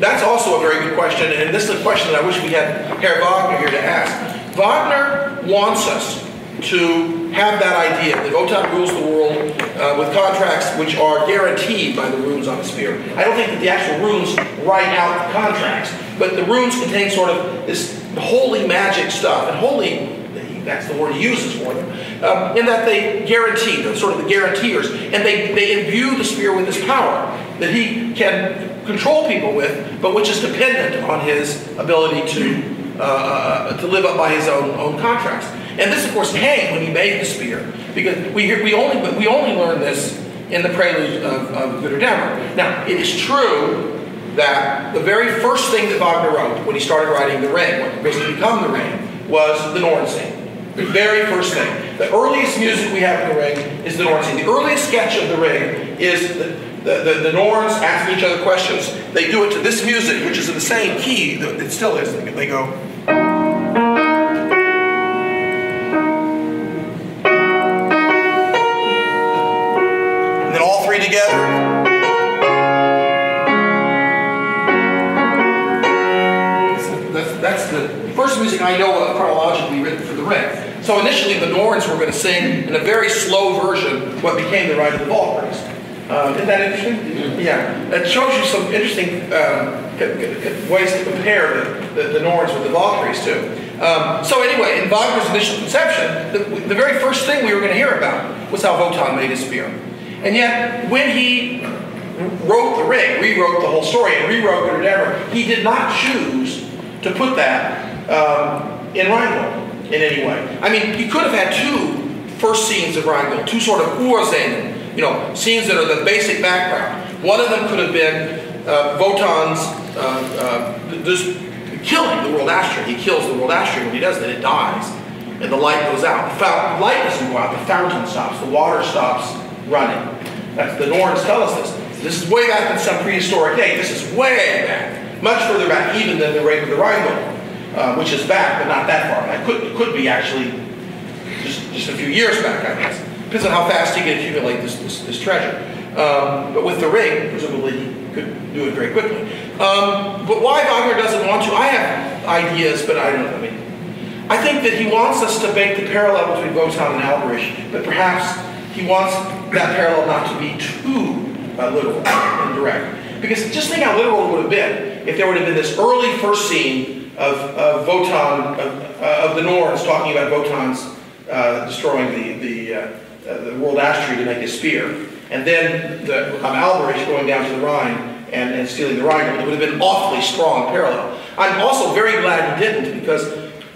that's also a very good question, and this is a question that I wish we had Herr Wagner here to ask. Wagner wants us to have that idea that Wotan rules the world uh, with contracts which are guaranteed by the runes on the sphere. I don't think that the actual runes write out the contracts, but the runes contain sort of this holy magic stuff, and holy that's the word he uses for them, um, in that they guarantee, they're sort of the guarantors, and they, they imbue the spear with this power that he can control people with, but which is dependent on his ability to, uh, uh, to live up by his own, own contracts. And this, of course, came when he made the spear, because we, we, only, we only learn this in the prelude of, of Götterdammer. Now, it is true that the very first thing that Wagner wrote when he started writing The Ring, what was to become The Ring, was the Norn scene. The very first thing. The earliest music we have in The Ring is the Norn scene. The earliest sketch of The Ring is the, the, the, the Norns asking each other questions. They do it to this music, which is in the same key. It still is. They go. And then all three together. That's, that's the first music I know of chronologically written for the ring. So initially the Norns were going to sing in a very slow version what became the Ride of the Valkyries. Uh, isn't that interesting? Yeah. It shows you some interesting um, ways to compare the, the, the Norns with the Valkyries too. Um, so anyway, in Wagner's initial conception, the, the very first thing we were going to hear about was how Wotan made his spear. And yet, when he wrote the ring, rewrote the whole story, and rewrote Götterdammer, he did not choose to put that um, in Rheingold in any way. I mean, he could have had two first scenes of Rheingold, two sort of Urscenen, you know, scenes that are the basic background. One of them could have been uh, Wotan's uh, uh, this killing the world ash tree. He kills the world ash tree. When he does that, it dies, and the light goes out. The fou- light doesn't go out. The fountain stops. The water stops running. That's the Norns tell us this. This is way back in some prehistoric day. This is way back, much further back even than the Rape of the Rhinegold, uh, which is back, but not that far. Could it could be actually just, just a few years back, I guess. Depends on how fast he can accumulate this, this, this treasure. Um, but with the ring, presumably he could do it very quickly. Um, but why Wagner doesn't want to, I have ideas, but I don't know. I mean, I think that he wants us to make the parallel between Wotan and Alberich, but perhaps he wants that parallel not to be too uh, literal and direct. Because just think how literal it would have been if there would have been this early first scene of, of Wotan, of, uh, of the Norns talking about Wotan's uh, destroying the, the, uh, the world ash tree to make a spear, and then the, um, Alberich going down to the Rhine and, and stealing the Rhine, it would have been awfully strong parallel. I'm also very glad he didn't because,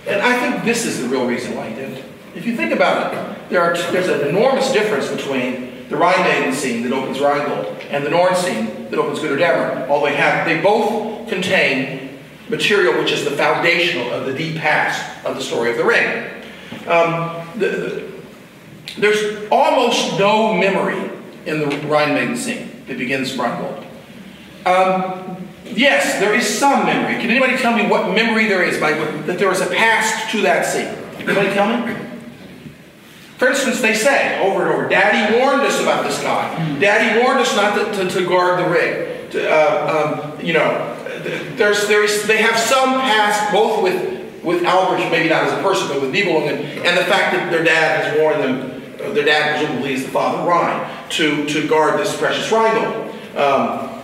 and I think this is the real reason why he didn't. If you think about it, there are, there's an enormous difference between the Rhine Maiden scene that opens Rheingold and the Norn scene that opens Götterdammer. Although they have, they both contain material which is the foundational of the deep past of the story of the ring. Um, the, the, there's almost no memory in the Rhine Maiden scene that begins Rheingold. Um, yes, there is some memory. Can anybody tell me what memory there is by that there is a past to that scene? Anybody tell me? For instance, they say over and over, Daddy warned us about this guy. Daddy warned us not to, to, to guard the ring. To, uh, um, you know, there's, there's, they have some past, both with, with Albert, maybe not as a person, but with Nibelungen, and the fact that their dad has warned them, uh, their dad presumably is the father Rhine, to, to guard this precious Rheingold. Um,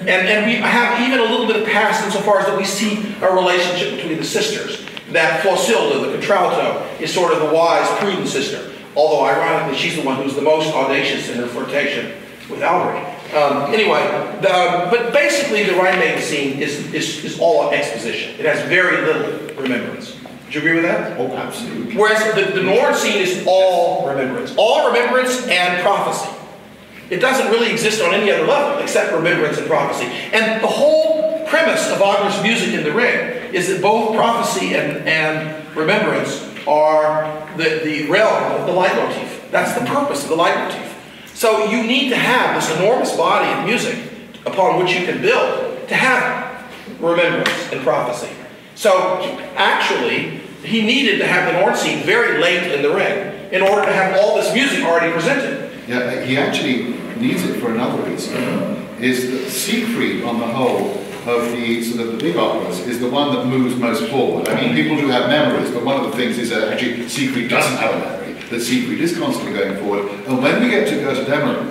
and, and we have even a little bit of past insofar as that we see a relationship between the sisters. That Flosshilde, the contralto, is sort of the wise, prudent sister. Although, ironically, she's the one who's the most audacious in her flirtation with Albert. Um, anyway, the, but basically the Rhine Maiden scene is, is, is all exposition. It has very little remembrance. Do you agree with that? Oh, absolutely. Whereas the, the Norn scene is all remembrance. All remembrance and prophecy. It doesn't really exist on any other level except remembrance and prophecy. And the whole premise of Wagner's music in the ring is that both prophecy and, and remembrance are the, the realm of the leitmotif. That's the purpose of the leitmotif. So you need to have this enormous body of music upon which you can build to have remembrance and prophecy. So actually, he needed to have the scene very late in the ring in order to have all this music already presented. Yeah, he actually needs it for another reason. Is that Siegfried, on the whole, of the sort of the big operas, is the one that moves most forward. I mean, people do have memories, but one of the things is that actually Siegfried doesn't have a memory. That Siegfried is constantly going forward. And when we get to Götterdämmerung,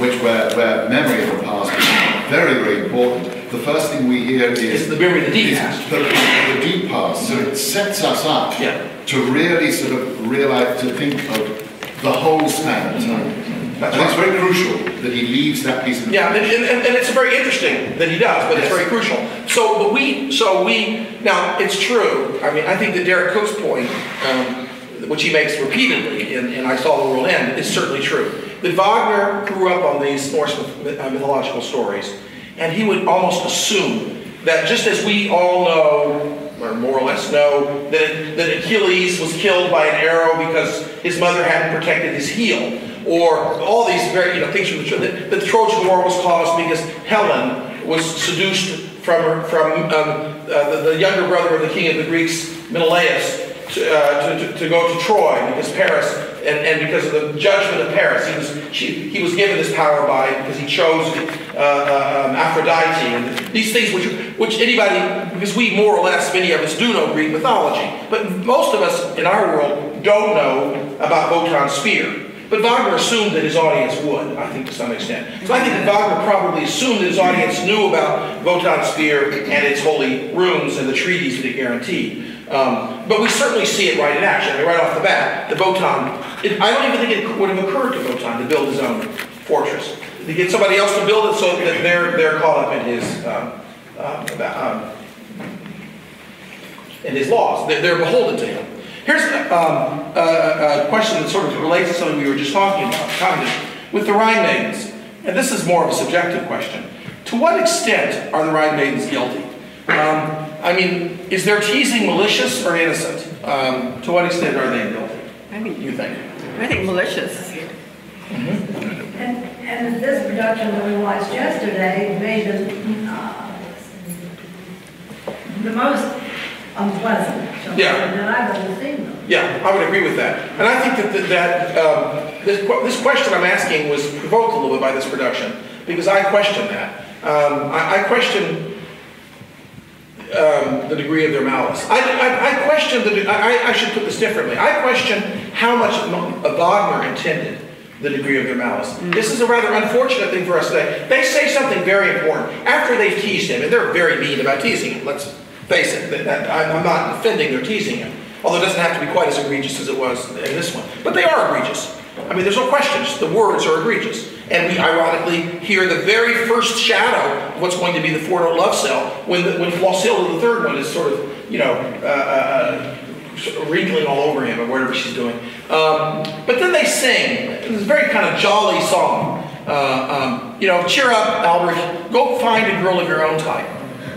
which where, where memory of the past is very, very important, the first thing we hear is the memory of the deep past. The, the deep past. So it sets us up Yeah. to really sort of realize, to think of the whole span of time. That's and it's very crucial that he leaves that piece of Yeah, and, and, and it's very interesting that he does, but it's very crucial. So, but we, so we, now it's true. I mean, I think that Deryck Cooke's point, um, which he makes repeatedly in, in I Saw the World End, is certainly true. That Wagner grew up on these Norse uh, mythological stories, and he would almost assume that just as we all know, or more or less know, that, that Achilles was killed by an arrow because his mother hadn't protected his heel, or all these very, you know, things from the, that, that the Trojan War was caused because Helen was seduced from, from um, uh, the, the younger brother of the king of the Greeks, Menelaus, to, uh, to, to, to go to Troy because Paris, and, and because of the judgment of Paris, he was, she, he was given this power by, because he chose uh, uh, um, Aphrodite, and these things which, which anybody, because we more or less, many of us do know Greek mythology, but most of us in our world don't know about Wotan's spear. But Wagner assumed that his audience would, I think, to some extent. So I think that Wagner probably assumed that his audience knew about Wotan's spear and its holy runes and the treaties that it guaranteed. Um, but we certainly see it right in action. I mean, right off the bat, the Wotan, it, I don't even think it would have occurred to Wotan to build his own fortress. To get somebody else to build it so that they're, they're caught up in his, um, about, um, in his laws. They're, they're beholden to him. Here's um, a, a question that sort of relates to something we were just talking about, of, with the Rhine Maidens. And this is more of a subjective question. To what extent are the Rhine Maidens guilty? Um, I mean, is their teasing malicious or innocent? Um, to what extent are they guilty? I think, You think? I think malicious. And, and this production that we watched yesterday made them, uh, the most unpleasant, shall Yeah. that I've ever seen them. Yeah, I would agree with that. And I think that, that, um, this, this question I'm asking was provoked a little bit by this production, because I question that. Um, I, I question, um, the degree of their malice. I, I, I question the, I, I- I should put this differently. I question how much Wagner intended the degree of their malice. This is a rather unfortunate thing for us today. They say something very important after they've teased him, and they're very mean about teasing him. Let's face it. That, that, I'm I'm not defending their teasing him, although it doesn't have to be quite as egregious as it was in this one. But they are egregious. I mean, there's no question. Just the words are egregious. And we ironically hear the very first shadow of what's going to be the four-note love cell when, the, when Flosshilde, the third one, is sort of, you know, uh, uh, wrinkling all over him or whatever she's doing. Um, but then they sing. It's a very kind of jolly song. Uh, um, you know, cheer up, Albert. Go find a girl of your own type.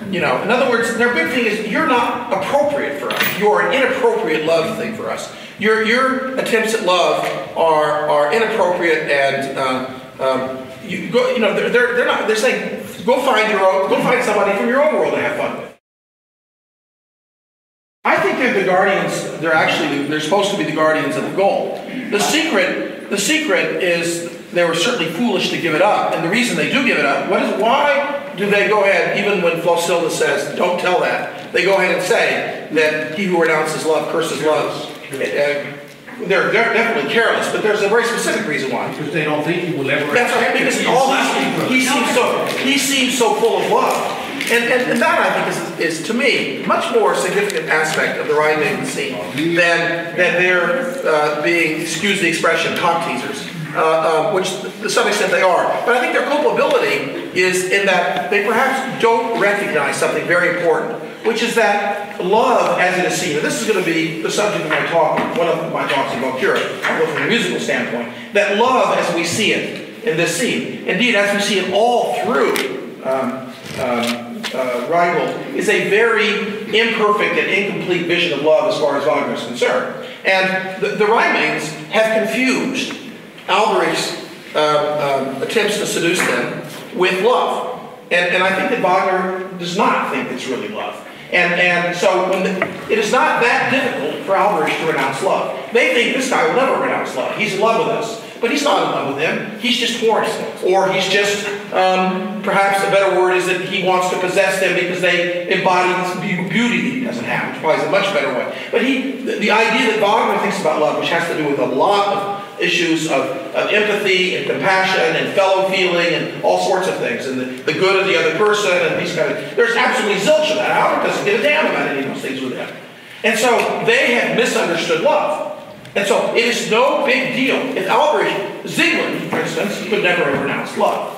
You know, in other words, their big thing is you're not appropriate for us. You're an inappropriate love thing for us. Your your attempts at love are are inappropriate and uh, um, you go. You know, they're, they're they're not. They're saying go find your own. Go find somebody from your own world to have fun with. I think they're the guardians. They're actually they're supposed to be the guardians of the goal. The secret, the secret is they were certainly foolish to give it up, and the reason they do give it up, what is why do they go ahead even when Flosshilde says don't tell that? They go ahead and say that he who renounces love curses love. Uh, they're, they're definitely careless, but there's a very specific reason why. Because they don't think he will ever. That's right, because all he, he seems so he seems so full of love, and, and, and that I think is, is to me much more significant aspect of the Rhine Maiden scene than than their uh, being excuse the expression cock teasers, uh, um, which to some extent they are. But I think their culpability is in that they perhaps don't recognize something very important, which is that love as it is seen. And this is going to be the subject of my talk, one of my talks about Cure, although from a musical standpoint, that love as we see it in this scene, indeed as we see it all through um, um, uh, Rheingold, is a very imperfect and incomplete vision of love as far as Wagner is concerned. And the, the Rhinemains have confused Alberich's um, um, attempts to seduce them with love. And, and I think that Wagner does not think it's really love. And, and so when the, it is not that difficult for Alberich to renounce love. They think this guy will never renounce love. He's in love with us. But he's not in love with them. He's just horny. Or he's just, um, perhaps a better word is that he wants to possess them because they embody this beauty that he doesn't have, which probably is a much better way. But he, the, the idea that Wagner thinks about love, which has to do with a lot of issues of, of empathy and compassion and fellow feeling and all sorts of things, and the, the good of the other person and these kind of, there's absolutely zilch of that. Albert doesn't give a damn about any of those things with them. And so they have misunderstood love. And so it is no big deal. If Alberich, Ziegler, for instance, could never have renounced love.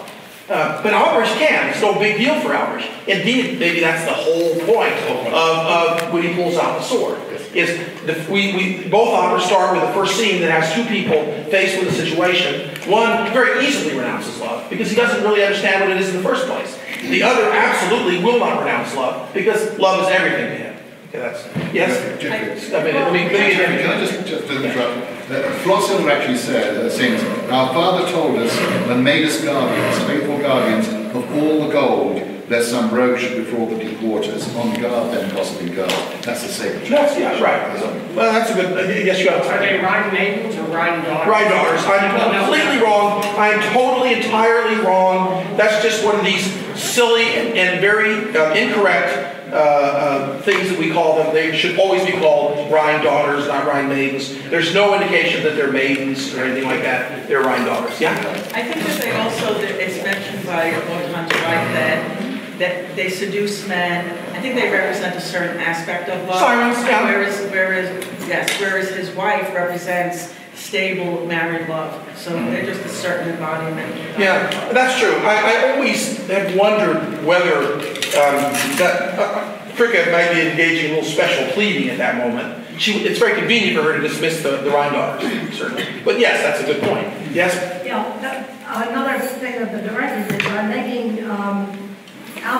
Uh, but Alberich can. It's no big deal for Alberich. Indeed, maybe that's the whole point of, of when he pulls out the sword. Is the, we, we both operas start with the first scene that has two people faced with a situation. One very easily renounces love because he doesn't really understand what it is in the first place. The other absolutely will not renounce love because love is everything to him. Okay, that's yes. Jeffrey, I mean, let me, let me Jeffrey, can I just, just interrupt? Flossil actually said, uh, sings, Our Father told us and made us guardians, faithful guardians of all the gold, lest some rogue should befall the deep waters. On guard, then possibly guard. That's the sacred. That's, yeah, right. Well, that's a good, uh, yes, you have Are they riding maidens or riding daughters? Right, daughters. I'm completely wrong. I'm totally, entirely wrong. That's just one of these silly and, and very uh, incorrect uh, uh, things that we call them. They should always be called Rhine daughters, not Rhine maidens. There's no indication that they're maidens or anything like that. They're Rhine daughters. Yeah? I think that they also, it's mentioned by Wotan to write that, that they seduce men. I think they represent a certain aspect of love. Sirens, yeah. Whereas, whereas, yes, whereas his wife represents stable married love. So they're just a certain embodiment. Yeah, that's true. I, I always have wondered whether um, that uh, Fricka might be engaging a little special pleading at that moment. She, it's very convenient for her to dismiss the, the Rhine daughters, certainly. But yes, that's a good point. Yes? Yeah, that- another thing that the director did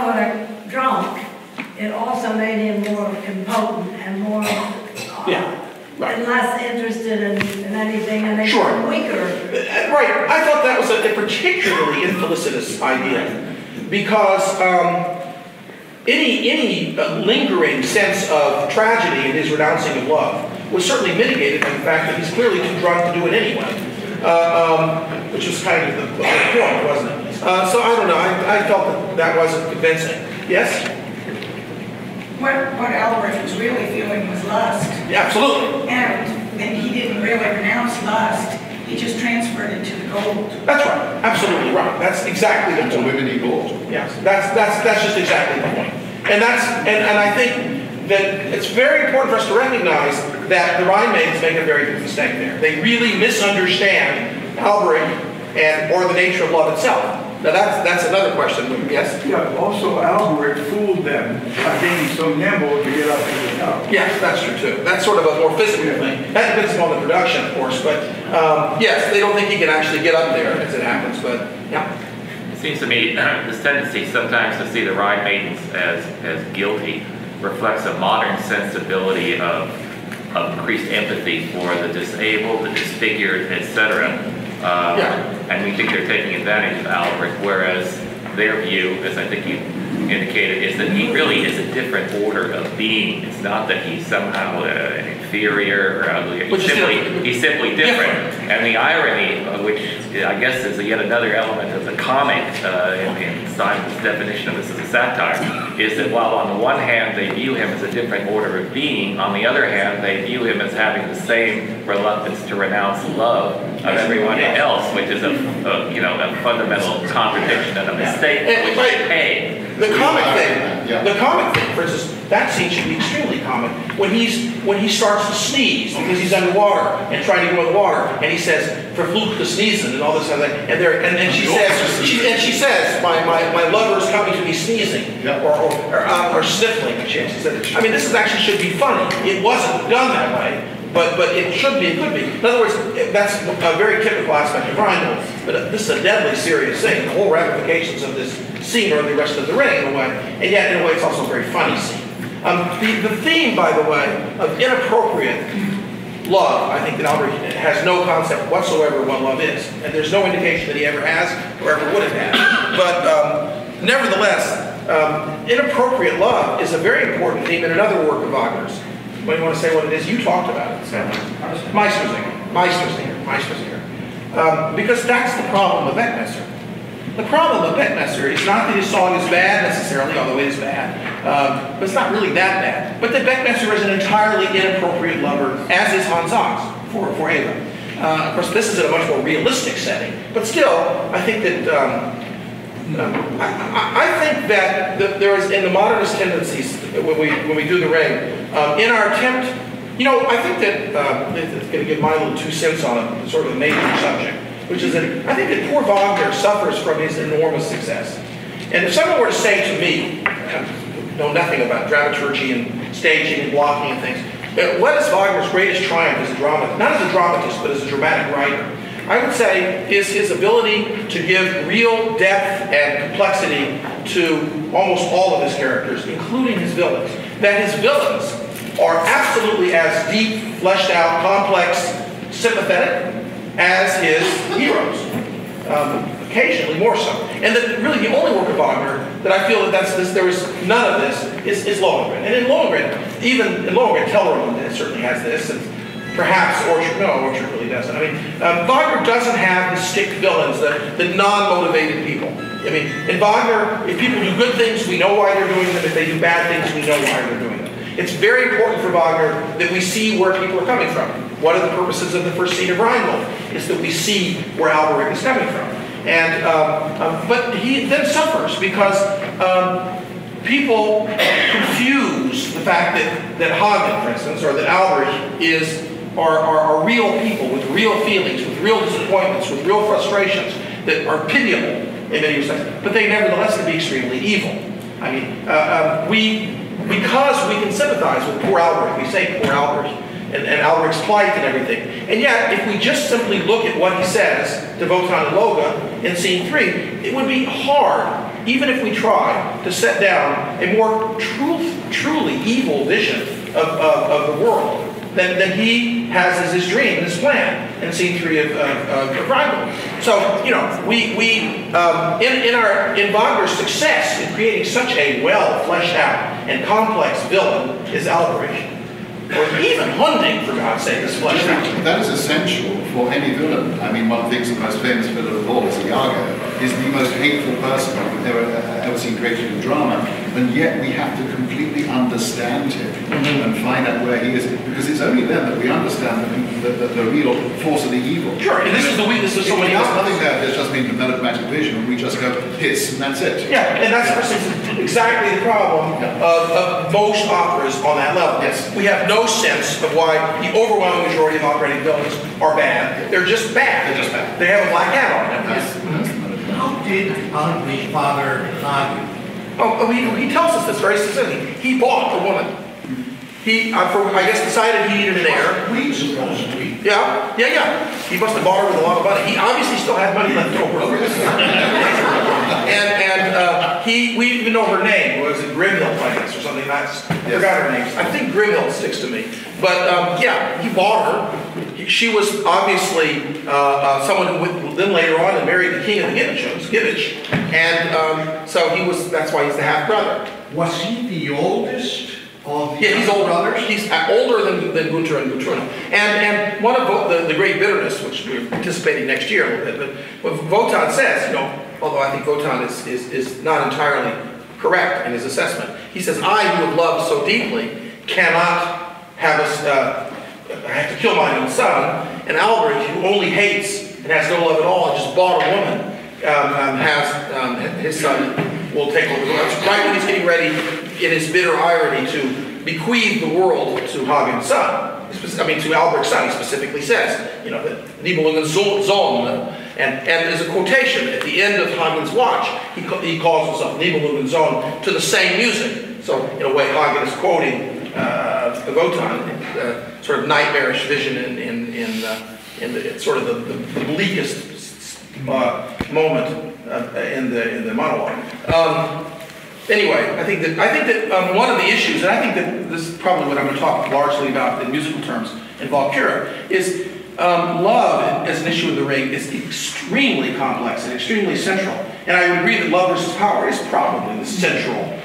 um, drunk, it also made him more impotent and more, uh, Yeah, right. and less interested in, in anything, and they Sure. weaker. Uh, Right, I thought that was a a particularly infelicitous idea, because um, any, any uh, lingering sense of tragedy in his renouncing of love was certainly mitigated by the fact that he's clearly too drunk to do it anyway, uh, um, which was kind of the the point, wasn't it? Uh, So I don't know, I I felt that that wasn't convincing. Yes? What, what Alberich was really feeling was lust, Yeah, absolutely. and then he didn't really renounce lust, he just transferred it to the gold. That's right, absolutely right. That's exactly the point. women he bought. Yes, that's, that's, that's just exactly the point. And that's, and, and I think that it's very important for us to recognize that the Rhine maidens make a very big mistake there. They really misunderstand Alberich and, or the nature of love itself. Now, that's, that's another question, yes? Yeah, also Albert fooled them by being so nimble to get up to the top. Yes, that's true too. That's sort of a more physical thing. That depends upon the production, of course, but, um, yes, they don't think he can actually get up there as it happens, but, yeah. It seems to me, this tendency sometimes to see the Rhine maidens as, as guilty reflects a modern sensibility of, of increased empathy for the disabled, the disfigured, etc. Uh, Yeah. And we think they're taking advantage of Albert, whereas their view, as I think you indicated, is that he really is a different order of being. It's not that he's somehow uh, an inferior or ugly. He's simply, different. he's simply different. And the irony, uh, which I guess is yet another element of the comic uh, in, in Simon's definition of this as a satire, is that while on the one hand they view him as a different order of being, on the other hand they view him as having the same reluctance to renounce love of everyone else, which is a, a you know a fundamental contradiction and a mistake Eh, which right. pay. The comic Yeah. thing, the comic thing, for instance, that scene should be extremely comic. When he's, when he starts to sneeze because he's underwater and trying to go in the water, and he says, verflucht the sneezing and all this other thing, and there, and then she says, she, and she says, my, my, my lover is coming to me sneezing, Yeah. or, or, or, uh, or sniffling, she actually said. I mean, this is actually should be funny. It wasn't done that way. But, but it should be, it could be. In other words, that's a very typical aspect of Grindel. But uh, this is a deadly serious thing. The whole ramifications of this scene are the rest of the ring in a way. And yet, in a way, it's also a very funny scene. Um, the, the theme, by the way, of inappropriate love, I think that Albert has no concept whatsoever of what love is. And there's no indication that he ever has or ever would have had. But um, nevertheless, um, inappropriate love is a very important theme in another work of Wagner's. You want to say what it is, you talked about it, Sam. Meistersinger, Meistersinger, Meistersinger. Um, because that's the problem of Beckmesser. The problem of Beckmesser is not that his song is bad necessarily, although it is bad, um, but it's not really that bad. But that Beckmesser is an entirely inappropriate lover, as is Hans Sachs for, for Eva. Uh, of course, this is in a much more realistic setting, but still, I think that um, I, I- think that the- there is, in the modernist tendencies, when we, when we do the ring, um, in our attempt, you know, I think that, uh, it's going to give my little two cents on a sort of a major subject, which is that I think that poor Wagner suffers from his enormous success. And if someone were to say to me, I know nothing about dramaturgy and staging and blocking and things, what is Wagner's greatest triumph as a dramatist, not as a dramatist, but as a dramatic writer? I would say is his ability to give real depth and complexity to almost all of his characters, including his villains. That his villains are absolutely as deep, fleshed out, complex, sympathetic as his heroes. Um, occasionally more so. And that really the only work of Wagner that I feel that that's this, there is none of this is, is Lohengrin. And in Lohengrin, even in Lohengrin, Telramund certainly has this, and perhaps Ortrud, no, Ortrud really doesn't. I mean, um, Wagner doesn't have the stick villains, the, the non-motivated people. I mean, in Wagner, if people do good things, we know why they're doing them. If they do bad things, we know why they're doing them. It's very important for Wagner that we see where people are coming from. One of the purposes of the first scene of Rheingold is that we see where Alberich is coming from. And, um, um, but he then suffers because um, people confuse the fact that, that Hagen, for instance, or that Alberich is, are, are, are real people with real feelings, with real disappointments, with real frustrations that are pitiable in many respects, but they nevertheless can be extremely evil. I mean, uh, um, we, because we can sympathize with poor Albert, we say poor Albert, and, and Alberich's plight and everything. And yet, if we just simply look at what he says to Wotan and Loge in scene three, it would be hard even if we try to set down a more true, truly evil vision of, of, of the world than, than he has as his dream, his plan in scene three of, of, of Rheingold. So, you know, we, we um, in, in, our, in Wagner's success in creating such a well fleshed out and complex villain is Alberich. Or even Hunding, for God's sake, is fleshed out. That is essential for any villain. I mean, one thinks the most famous villain of all is Iago. He's the most hateful person I've ever, ever seen created in drama, and yet we have to completely understand him and find out where he is, because only then that we understand the, the, the, the real force of the evil. Sure, and this is the weakness of so many There's others. nothing there, there's just been melodramatic vision, and we just go, hiss, and that's it. Yeah, and that's that's exactly the problem of, of most operas on that level. Yes. We have no sense of why the overwhelming majority of operating villains are bad. They're just bad. They're just bad. They have a black hat on them. That's- that's the melodramatic. How did Alberich father Hagen? Oh, oh, he, he tells us this very specifically. He bought the woman. He, for, I guess, decided he needed an heir. We supposed to be. Yeah, yeah, yeah. He must have bought her with a lot of money. He obviously still had money left over. and and uh, he, we even know her name. Was it Grimhild Finance or something? That's forgot her name. I think Grimhild sticks to me. But um, yeah, he bought her. She was obviously uh, uh, someone who would then later on and married the king of the Gibbons, Gibich. And um, so he was. That's why he's the half brother. Was he the oldest Yeah, he's older. He's older than, than Gunther and Gutrune. And, and one of the, the great bitterness, which we're anticipating next year a little bit, but what Wotan says, you know, although I think Wotan is, is, is not entirely correct in his assessment, he says, I who have loved so deeply cannot have us, uh, I have to kill my own son, and Alberich, who only hates and has no love at all and just bought a woman, um, um, has, um, his son will take over. That's right when he's getting ready, in his bitter irony, to bequeath the world to Hagen's son. I mean, to Alberich's son, he specifically says, you know, that Nibelungen and, and there's a quotation at the end of Hagen's watch, he, he calls himself Nibelungen Sohn to the same music. So, in a way, Hagen is quoting uh, the Wotan, uh, sort of nightmarish vision in, in, in, uh, in the, sort of the, the bleakest uh, moment uh, in the in the monologue. Um, anyway, I think that I think that um, one of the issues, and I think that this is probably what I'm going to talk largely about in musical terms in Valkyria, is um, love as an issue in the ring is extremely complex and extremely central. And I would agree that love versus power is probably the central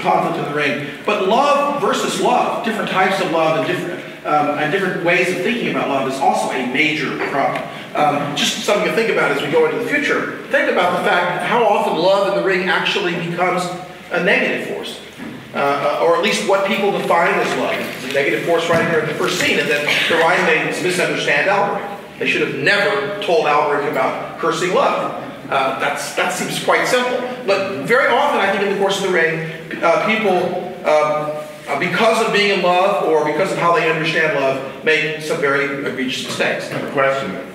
conflict in the ring. But love versus love, different types of love and different um, and different ways of thinking about love is also a major problem. Um, just something to think about as we go into the future. Think about the fact how often love in the ring actually becomes a negative force. Uh, or at least what people define as love. A negative force right here in the first scene, and then the maidens misunderstand Alberich. They should have never told Alberich about cursing love. Uh, that's, that seems quite simple. But very often, I think in the course of the ring, uh, people, um, uh, because of being in love or because of how they understand love, make some very egregious mistakes. I have a question.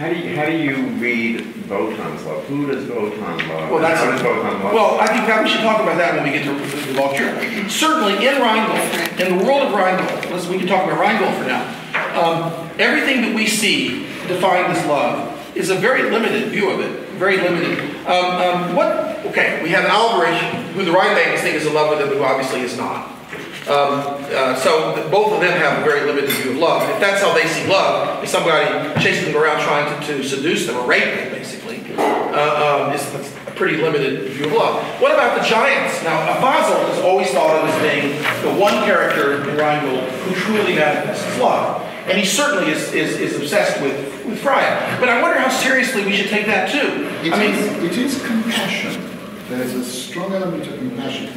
How do you, how do you read Wotan's love? Who does Wotan love? Well, that's how does love? Well, I think that we should talk about that when we get to the Valkyria. Certainly in Rheingold, in the world of Rheingold, let's, we can talk about Rheingold for now. Um, everything that we see defined as love is a very limited view of it, very limited. Um, um, what, okay, we have Alberich, who the Rhine maidens think is in love with him, who obviously is not. Um, uh, so both of them have a very limited view of love. If that's how they see love, if somebody chasing them around trying to, to seduce them or rape them, basically, uh, um, is a pretty limited view of love. What about the giants? Now, Fasolt is always thought of as being the one character in Rheingold who truly manifests love. And he certainly is, is, is obsessed with, with Freya. But I wonder how seriously we should take that too. It I mean, is- it is compassion. There's a strong element of compassion.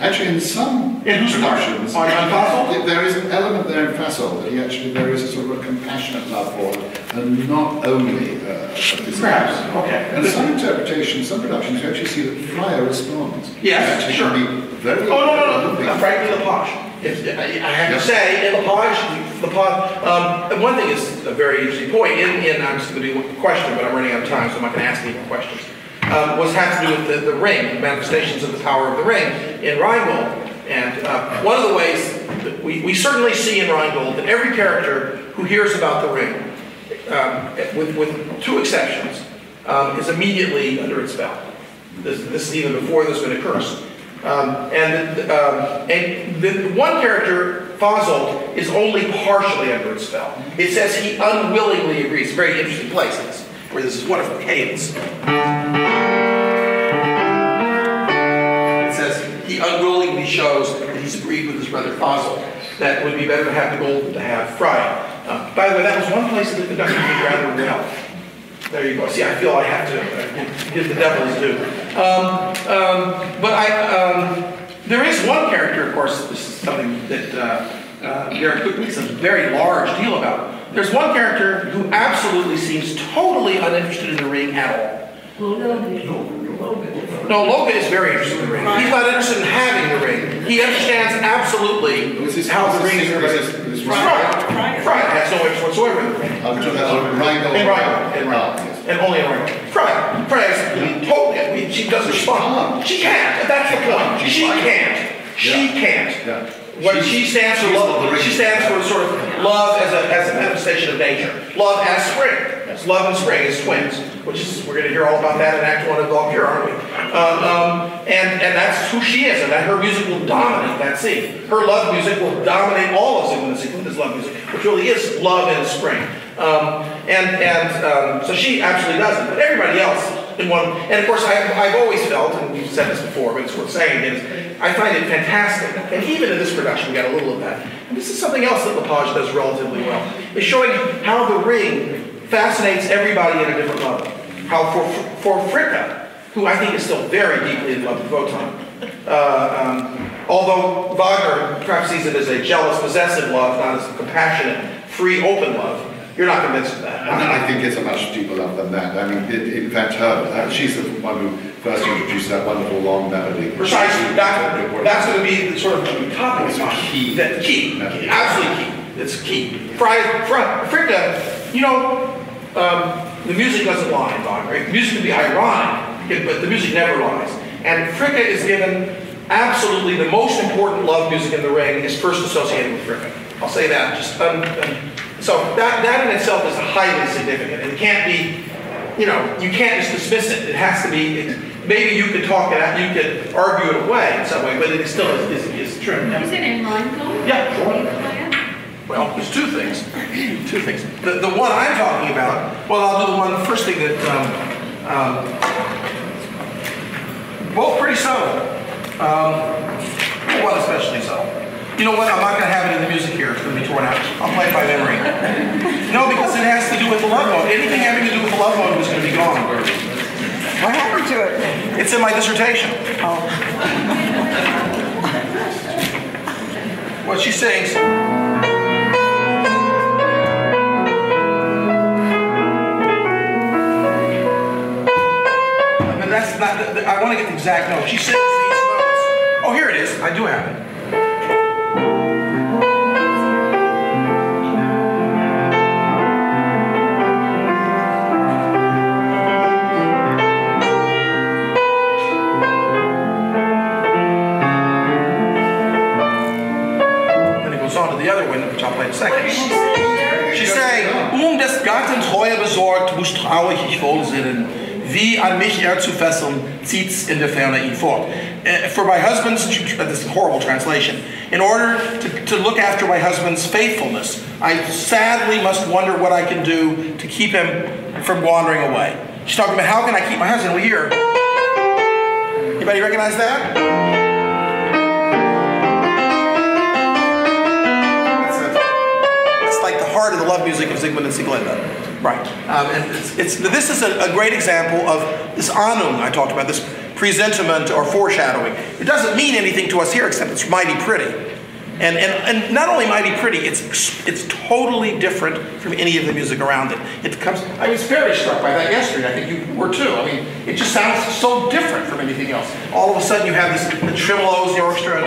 Actually, in some In whose part? productions, On- on Fasolt? there is an element there in Fasolt that he actually there is a sort of a compassionate love for her, and not only uh, a. Perhaps, okay. And some interpretations, some productions, you actually see that Freya responds. Yes, It actually sure. can be very. Oh, no, no, no, frankly, Lepage. If, I I have to Yep. say, in Lepage, Lepage, um, and one thing is a very interesting point, in, in, I'm just gonna do one question, but I'm running out of time, so I'm not gonna ask any more questions, um, was had to do with the, the ring, the manifestations of the power of the ring in Rheingold. And, uh, one of the ways that we, we certainly see in Rheingold that every character who hears about the ring, um, with, with two exceptions, um, is immediately under its spell. This, this is even before there's been a curse. Um, and, um, and the one character, Fasolt, is only partially under its spell. It says he unwillingly agrees. Very interesting place, where this is wonderful cadence. It says he unwillingly shows that he's agreed with his brother Fasolt. That it would be better to have the gold than to have Freya. Uh, by the way, that was one place that the conductor did rather well. There you go. See, I feel I have to uh, give the devil his due. Um, um, but I, um, there is one character, of course, this is something that uh, uh, Cooke makes a very large deal about. There's one character who absolutely seems totally uninterested in the ring at all. No, Loge is very interested in the ring. He's not interested in having the ring. He understands absolutely how the ring is. Is this Right. Right. Has no interest whatsoever in the ring. I'm talking about Rheingold. In Rheingold, in Rheingold. And only in Rheingold. Right. Right. Totally. I mean, she doesn't respond. She can't. That's the point. She can't. She can't. What she stands for, love, she stands for sort of love as a, as a manifestation of nature. Love as spring. Love and spring is twins, which is, we're going to hear all about that in Act One of Valkyr, aren't we? Um, um, and, and that's who she is, and that her music will dominate that scene. Her love music will dominate all of and Sigmunda's love music, which really is love and spring. Um, and and um, so she absolutely does it, but everybody else in one, and of course I, I've always felt, and we've said this before, but it's worth saying, is I find it fantastic, and even in this production we got a little of that. And this is something else that Lepage does relatively well, is showing how the ring fascinates everybody at a different level. How for, for Fricka, who I think is still very deeply in love with Wotan, uh, um, although Wagner perhaps sees it as a jealous, possessive love, not as a compassionate, free, open love, you're not convinced of that. And I think it's a much deeper love than that. I mean, it, in fact, her, uh, she's the one who first introduced that wonderful long melody. Precisely. That, that's going to be the sort of the topic. It's key. That key. Absolutely key. It's key. Fry, Fry, Fricka, you know, um, the music doesn't lie in Wagner. The music can be ironic, but the music never lies. And Fricka is given absolutely the most important love music in the ring is first associated with Fricka. I'll say that. Just um, um, so that that in itself is highly significant. It can't be, you know, you can't just dismiss it. It has to be. It, maybe you could talk it out, you could argue it away in some way, but it still is, is, is true. Is it in Rheingold? Yeah, sure. Can you play it? Well, there's two things. Two things. The, the one I'm talking about, well, I'll do the one, first thing that, um, um, both pretty subtle. Um, one especially so. You know what? I'm not going to have it in the music here. It's going to be torn out. I'll play it by memory. no, because it has to do with the love mode. Anything having to do with the love mode is going to be gone. What happened to it? It's in my dissertation. Oh. What she sings. But that's not, the- the- I want to get the exact note. She sings these notes. Oh, here it is. I do have it. Then it goes on to the other one, which I'll play second. She's saying, um des Gatten Treue besorgt, muss traurig ich wohl sinnen. Wie an mich er zu fesseln, zieht's in der Ferne ihn fort. Uh, for my husband's, this is a horrible translation, in order to, to look after my husband's faithfulness, I sadly must wonder what I can do to keep him from wandering away. She's talking about how can I keep my husband? Well, here. Anybody recognize that? That's like the heart of the love music of Siegmund and Sieglinde. Right. Um, and it's, it's, this is a, a great example of this Ahnung I talked about, this presentiment or foreshadowing. It doesn't mean anything to us here except it's mighty pretty. And, and, and not only mighty pretty, it's, it's totally different from any of the music around it. It comes, I was very struck by that yesterday. I think you were too. I mean, it just sounds so different from anything else. All of a sudden you have this, the tremolos, the orchestra,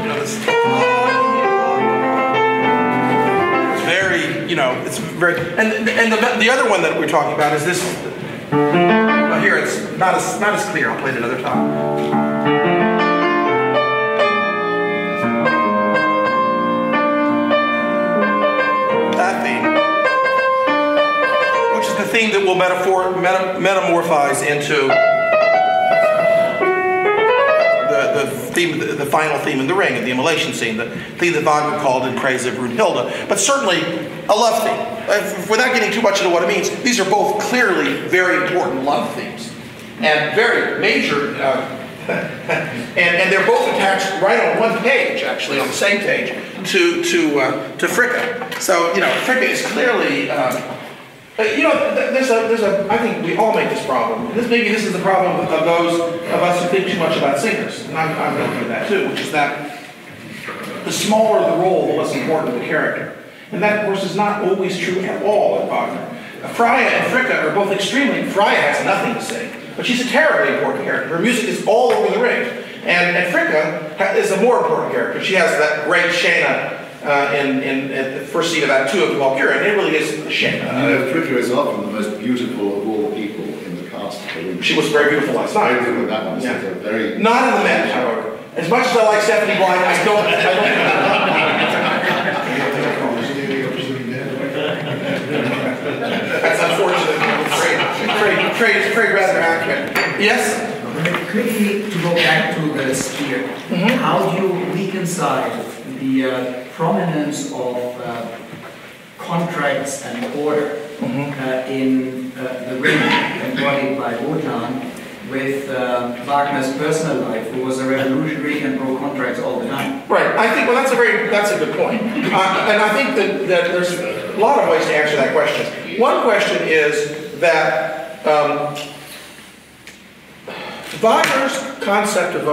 you know, this you know, it's very, and and the, the other one that we're talking about is this. Oh, here it's not as not as clear. I'll play it another time. That theme, which is the theme that will meta, metamorphose into the, the theme, the, the final theme in the ring, the immolation scene, the theme that Wagner called in praise of Brunhilde, but certainly a love theme. Uh, Without getting too much into what it means, these are both clearly very important love themes and very major. Uh, and, and they're both attached right on one page, actually, on the same page, to to uh, to Fricka. So you know, Fricka is clearly. Uh, you know, there's a, there's a, I think we all make this problem. And this, maybe this is the problem of those of us who think too much about singers. And I'm, I'm guilty of that too, which is that the smaller the role, the less important the character. And that, of course, is not always true at all in Wagner. Uh, Freya and Fricka are both extremely, Freya has nothing to say, but she's a terribly important character. Her music is all over the ring. And, and Fricka is a more important character. She has that great scena uh, in, in, in the first scene of Act Two of Valkyria, and it really is scena. You know, Fricka is often the most beautiful of all people in the cast. of the ring. She was very beautiful last night. Very good with that one. Yeah. She's very. Not in the men, however. As much as I like Stephanie Blythe, I don't. I don't That's unfortunate. Trade, trade, trade, trade rather accurate. Yes. Quickly to go back to the spear, how do you reconcile the uh, prominence of uh, contracts and order uh, in uh, the ring embodied by Wotan with uh, Wagner's personal life, who was a revolutionary and pro contracts all the time? Right. I think, well, that's a very, that's a good point. Uh, and I think that, that there's a lot of ways to answer that question. One question is that um, Wagner's concept of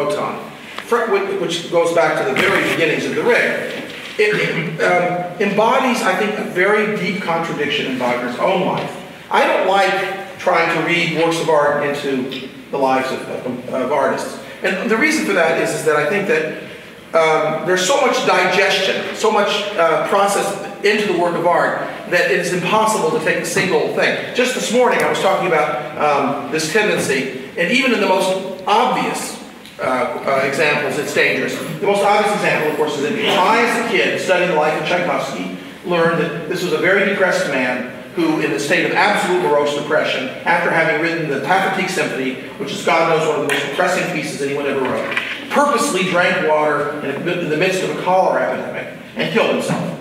whi- which goes back to the very beginnings of the ring, it, um, embodies, I think, a very deep contradiction in Wagner's own life. I don't like trying to read works of art into the lives of, of, of artists. And the reason for that is, is that I think that um, there's so much digestion, so much uh, process into the work of art that it is impossible to take a single thing. Just this morning, I was talking about um, this tendency, and even in the most obvious uh, uh, examples, it's dangerous. The most obvious example, of course, is that I, as a kid, studying the life of Tchaikovsky, learned that this was a very depressed man who, in a state of absolute morose depression, after having written the Pathetique Symphony, which is God knows one of the most depressing pieces anyone ever wrote, purposely drank water in, the midst of a cholera epidemic and killed himself,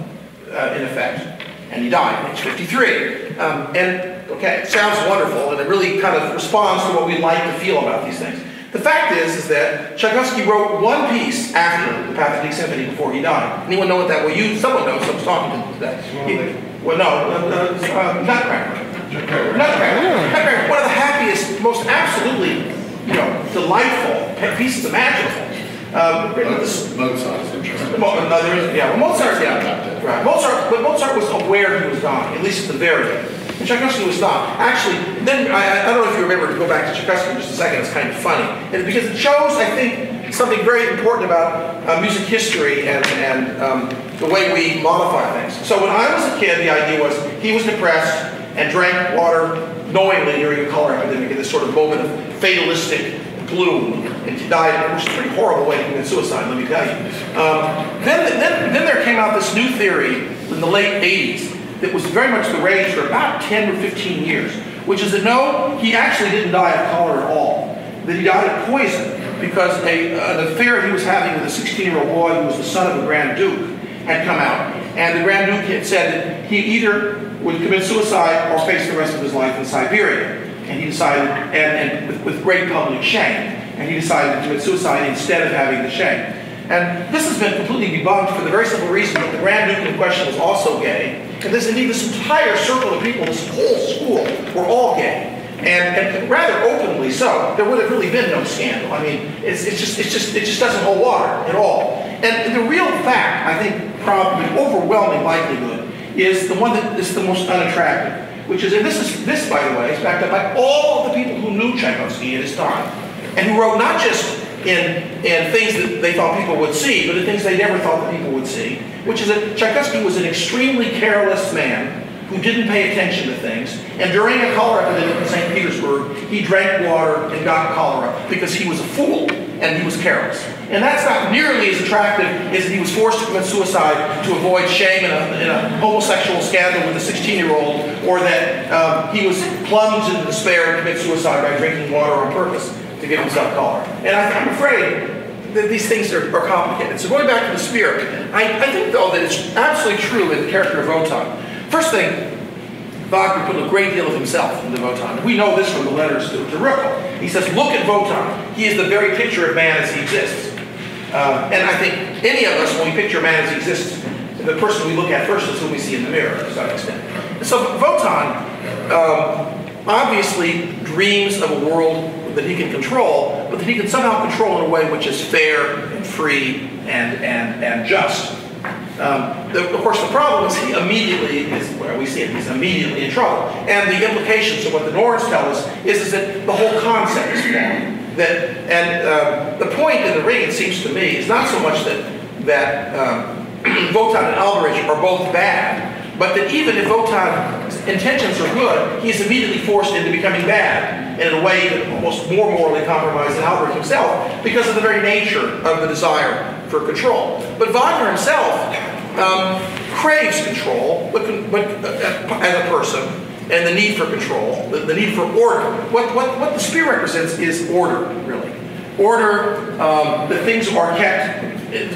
uh, in effect. And he died at age 53. Um, and, okay, sounds wonderful, and it really kind of responds to what we like to feel about these things. The fact is, is that Tchaikovsky wrote one piece after the Pathetique Symphony before he died. Anyone know what that? Well, you, someone knows. Someone's talking to them today. He- well, no, uh, uh, uh, Nutcracker. Nutcracker. Nutcracker. One of the happiest, most absolutely, you know, delightful pieces imaginable. Um, written with Mozart interesting. Mo- no, there is, yeah, well, Mozart, yeah, right. Mozart, but Mozart was aware he was dying, at least at the very end. And Tchaikovsky was not. Actually, then, I, I don't know if you remember, to go back to Tchaikovsky for just a second, it's kind of funny. And because it shows, I think, something very important about uh, music history and, and um, the way we modify things. So when I was a kid, the idea was he was depressed and drank water knowingly during a cholera epidemic in this sort of moment of fatalistic gloom and he died, which is a pretty horrible way to commit suicide, let me tell you. Um, then, then, then there came out this new theory in the late 80s that was very much the rage for about 10 or 15 years, which is that no, he actually didn't die of cholera at all, that he died of poison because a, uh, an affair he was having with a 16-year-old boy who was the son of a Grand Duke had come out. And the Grand Duke had said that he either would commit suicide or face the rest of his life in Siberia. And he decided, and, and with, with great public shame, and he decided to commit suicide instead of having the shame. And this has been completely debunked for the very simple reason that the Grand Duke in question was also gay. And this, indeed, this entire circle of people, this whole school, were all gay. And, and rather openly so. There would have really been no scandal. I mean, it's, it's just, it's just, it just doesn't hold water at all. And the real fact, I think, probably overwhelming likelihood, is the one that is the most unattractive, which is, and this is, this, by the way, is backed up by all of the people who knew Tchaikovsky at his time, and who wrote not just in, in things that they thought people would see, but in things they never thought that people would see, which is that Tchaikovsky was an extremely careless man who didn't pay attention to things. And during a cholera epidemic in St. Petersburg, he drank water and got cholera because he was a fool and he was careless. And that's not nearly as attractive as he was forced to commit suicide to avoid shame in a, in a homosexual scandal with a 16-year-old, or that um, he was plunged into despair and commit suicide by drinking water on purpose to give himself cholera. And I, I'm afraid that these things are, are complicated. So going back to the spirit, I, I think though that it's absolutely true in the character of Wotan. First thing, Wagner put a great deal of himself into Wotan. We know this from the letters to, to Ripple. He says, look at Wotan. He is the very picture of man as he exists. Uh, and I think any of us, when we picture man as he exists, the person we look at first is who we see in the mirror to some extent. So Wotan um, obviously dreams of a world that he can control, but that he can somehow control in a way which is fair and free and, and, and just. Um, the, of course, the problem is he immediately is where we see it. He's immediately in trouble, and the implications of what the Norns tell us is, is that the whole concept is flawed. That and uh, the point in the ring, it seems to me, is not so much that that um, Wotan and Alberich are both bad, but that even if Wotan's intentions are good, he's immediately forced into becoming bad in a way that almost more morally compromised than Alberich himself because of the very nature of the desire for control. But Wagner himself um, craves control, but, but uh, as a person, and the need for control, the, the, need for order. What, what, what the spear represents is order, really. Order, um, that things are kept,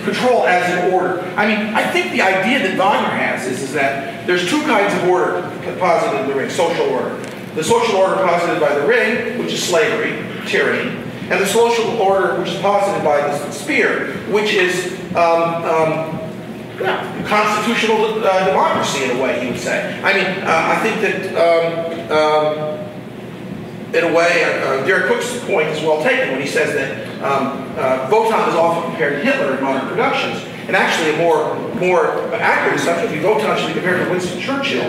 control as in order. I mean, I think the idea that Wagner has is, is that there's two kinds of order posited in the ring, social order. The social order posited by the ring, which is slavery, tyranny, and the social order which is posited by the spear, which is um, um, constitutional uh, democracy in a way, he would say. I mean, uh, I think that um, um in a way, uh, Deryck Cooke's point is well taken when he says that um, uh, Wotan is often compared to Hitler in modern productions. And actually, a more more accurate assumption would be Wotan should be compared to Winston Churchill.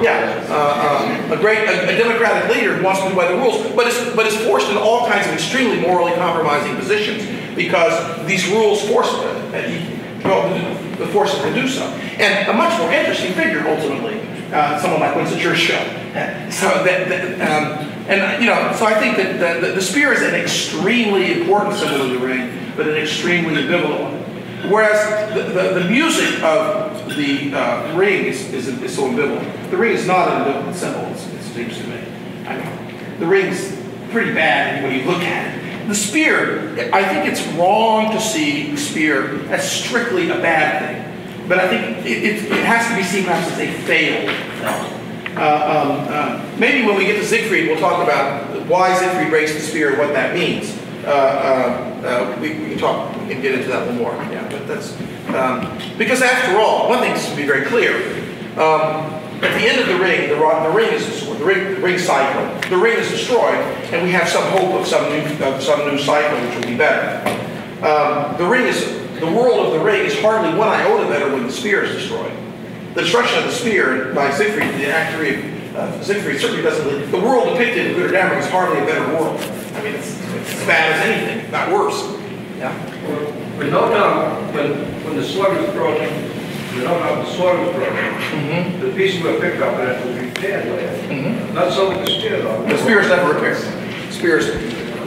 Yeah, uh, um, a great a, a, democratic leader who wants to do by the rules, but is but is forced into all kinds of extremely morally compromising positions because these rules force uh, well, force him to do so. And a much more interesting figure ultimately, uh, someone like Winston Churchill. So that, that um, and you know, so I think that the, the, spear is an extremely important symbol of the ring, but an extremely ambivalent one. Whereas the, the, the music of the uh, ring is, is, is, so ambivalent. The ring is not an ambivalent symbol, it seems to me. I mean, the ring's pretty bad when you look at it. The spear, I think it's wrong to see the spear as strictly a bad thing. But I think it, it, it has to be seen perhaps as a failed thing. Uh, um, uh, maybe when we get to Siegfried, we'll talk about why Siegfried breaks the spear and what that means. Uh, uh, uh, we, we, can talk, we can get into that a little more. Yeah, but that's um, because after all, one thing to be very clear. Um, at the end of the ring, the, the ring is destroyed, the ring, the ring cycle. The ring is destroyed, and we have some hope of some new, of some new cycle which will be better. Um, the ring is the world of the ring is hardly one iota better when the spear is destroyed. The destruction of the spear by Siegfried, the Act 3 of uh, Siegfried certainly doesn't. The world depicted in Götterdämmerung is hardly a better world. I mean, it's, it's as bad as anything, not worse. Yeah. We know now when when the sword was broken, we know now the sword was broken. Mm-hmm. The pieces were picked up and it was repaired later. Mm-hmm. Not so with the spear though. The spear is never repaired. Spears,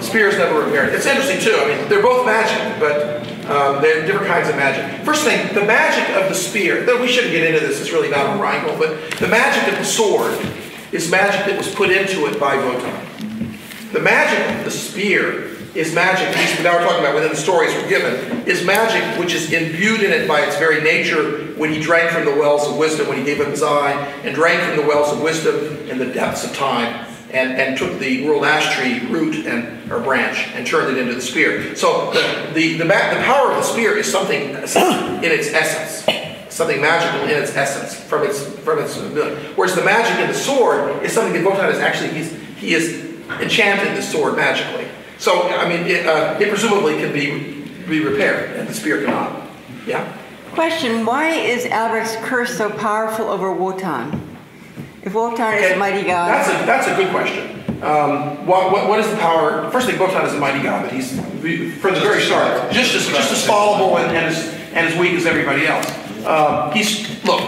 spears never repaired. It's interesting too. I mean, they're both magic, but um, they're different kinds of magic. First thing, the magic of the spear. Though we shouldn't get into this. It's really not a wrangle, but the magic of the sword is magic that was put into it by Wotan. The magic the spear is magic, now we're talking about within the stories we're given, is magic which is imbued in it by its very nature when he drank from the wells of wisdom, when he gave up his eye, and drank from the wells of wisdom in the depths of time, and, and took the world ash tree root and or branch and turned it into the spear. So the, the, the, the power of the spear is something in its essence something magical in its essence, from its from its whereas the magic in the sword is something that Wotan is actually he's, he is enchanted the sword magically. So, I mean, it, uh, it presumably can be, be repaired, and the spear cannot. Yeah? Question, why is Alberich's curse so powerful over Wotan? If Wotan okay. is a mighty god... That's a, that's a good question. Um, what, what, what is the power? First thing, Wotan is a mighty god, but he's, from the very start, just as, just as fallible and, and, as, and as weak as everybody else. Um, he's, look,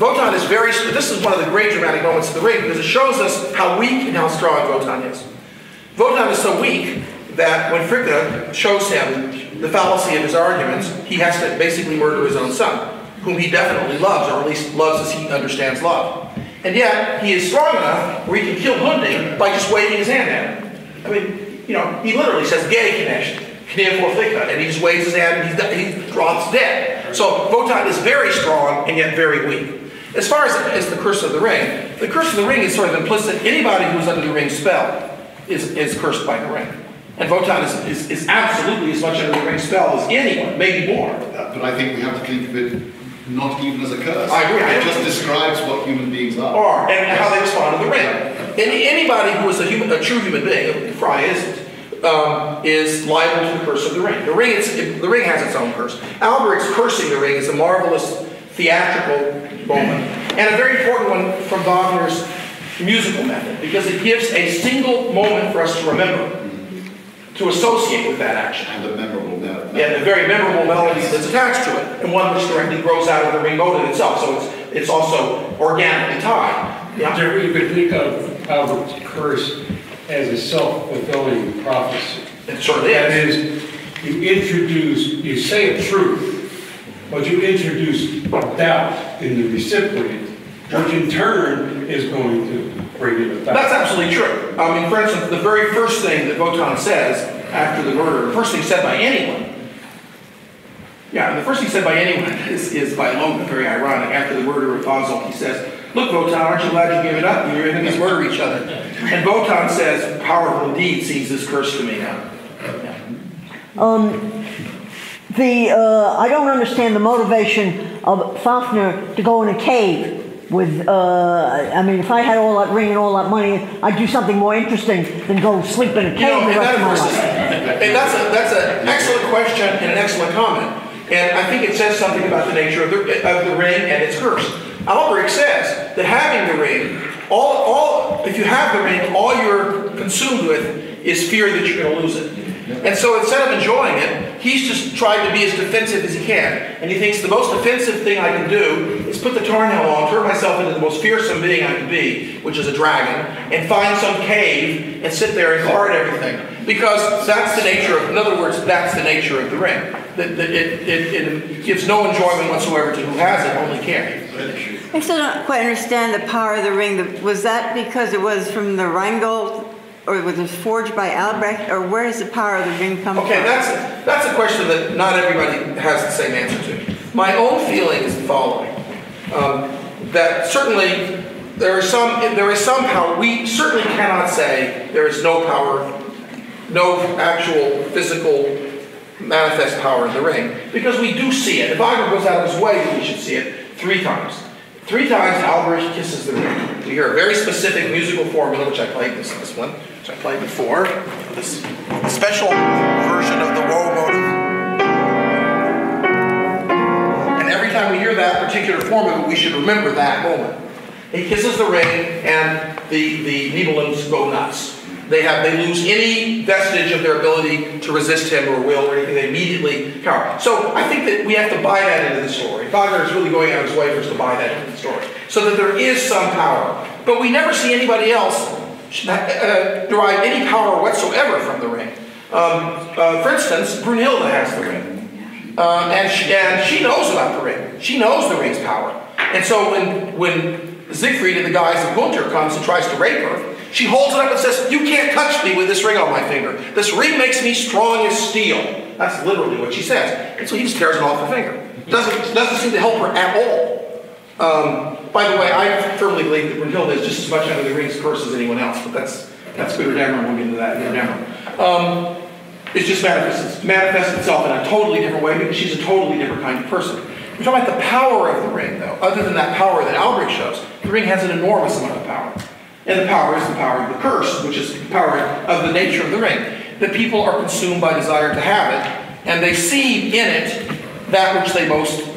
Wotan is very, this is one of the great dramatic moments of the ring because it shows us how weak and how strong Wotan is. Wotan is so weak that when Fricka shows him the fallacy of his arguments, he has to basically murder his own son, whom he definitely loves, or at least loves as he understands love. And yet, he is strong enough where he can kill Hunding by just waving his hand at him. I mean, you know, he literally says, gay connection, and he just waves his hand and he drops dead. So Wotan is very strong and yet very weak. As far as, as the curse of the ring, the curse of the ring is sort of implicit. Anybody who's under the ring spell is, is cursed by the ring. And Wotan is, is, is absolutely as much under the ring spell as anyone, maybe more. But I think we have to think of it not even as a curse. I agree. It just describes what human beings are. Are, and how they respond to the ring. Any, anybody who is a, human, a true human being, Fry isn't, um, is liable to the curse of the ring. The ring, the ring has its own curse. Alberich's cursing the ring is a marvelous theatrical moment. And a very important one from Wagner's musical method, because it gives a single moment for us to remember, to associate with that action. And a memorable melody. Yeah, a very memorable melody that's attached to it, and one which directly grows out of the ring motive itself, so it's, it's also organically tied. Yeah? Jeffrey, you could think of Alberich's curse as a self-fulfilling prophecy. It certainly That is. is, you introduce, you say a truth, but you introduce doubt in the recipient, which in turn is going to bring it about. That's absolutely true. I mean, for instance, the very first thing that Wotan says after the murder, the first thing said by anyone, yeah, the first thing said by anyone is, is by Loge, very ironic. After the murder of Fasolt, he says, Look, Wotan, aren't you glad you gave it up? Your enemies murder each other. And Wotan says, Powerful indeed seems this curse to me now. Um, the, uh, I don't understand the motivation of Fafner to go in a cave with, uh, I mean, if I had all that ring and all that money, I'd do something more interesting than go sleep in a cave You know, the and rest of that, my life. and that's a, that's an excellent question and an excellent comment. And I think it says something about the nature of the, of the ring and its curse. Alberich says that having the ring, all, all, if you have the ring, all you're consumed with is fear that you're going to lose it. And so instead of enjoying it, he's just tried to be as defensive as he can. And he thinks the most offensive thing I can do is put the Tarnhelm on, turn myself into the most fearsome being I can be, which is a dragon, and find some cave and sit there and guard everything. Because that's the nature of, in other words, that's the nature of the ring. That, that it, it, it gives no enjoyment whatsoever to who has it, only can. I still don't quite understand the power of the ring. Was that because it was from the Rheingold, or was it forged by Alberich, or where does the power of the ring come Okay, from? that's, that's a question that not everybody has the same answer to. My own feeling is the following. Um, that certainly there is some, there is some power. We certainly cannot say there is no power, no actual physical manifest power in the ring, because we do see it. If Wagner goes out of his way, we should see it three times. Three times Alberich kisses the ring. We hear a very specific musical formula, which I played this, this one, which I played before. This special version of the woe motive. And every time we hear that particular formula, we should remember that moment. He kisses the ring, and the, the Nibelungs go nuts. They have they lose any vestige of their ability to resist him or will or anything. They immediately cower. So I think that we have to buy that into the story. Wagner is really going out of his way for us to buy that into the story, so that there is some power. But we never see anybody else uh, derive any power whatsoever from the ring. Um, uh, for instance, Brunhilde has the ring, uh, and, she, and she knows about the ring. She knows the ring's power. And so when when Siegfried in the guise of Gunther comes and tries to rape her, she holds it up and says, You can't touch me with this ring on my finger. This ring makes me strong as steel. That's literally what she says. And so he just tears it off her finger. Doesn't, doesn't seem to help her at all. Um, by the way, I firmly believe that Brunhilde is just as much under the ring's curse as anyone else, but that's that's Götterdämmerung. We'll get into that in Dameron. Um, it just manifests, manifests itself in a totally different way because she's a totally different kind of person. We're talking about the power of the ring, though. Other than that power that Alberich shows, the ring has an enormous amount of power. And the power is the power of the curse, which is the power of the nature of the ring. That people are consumed by desire to have it, and they see in it that which they most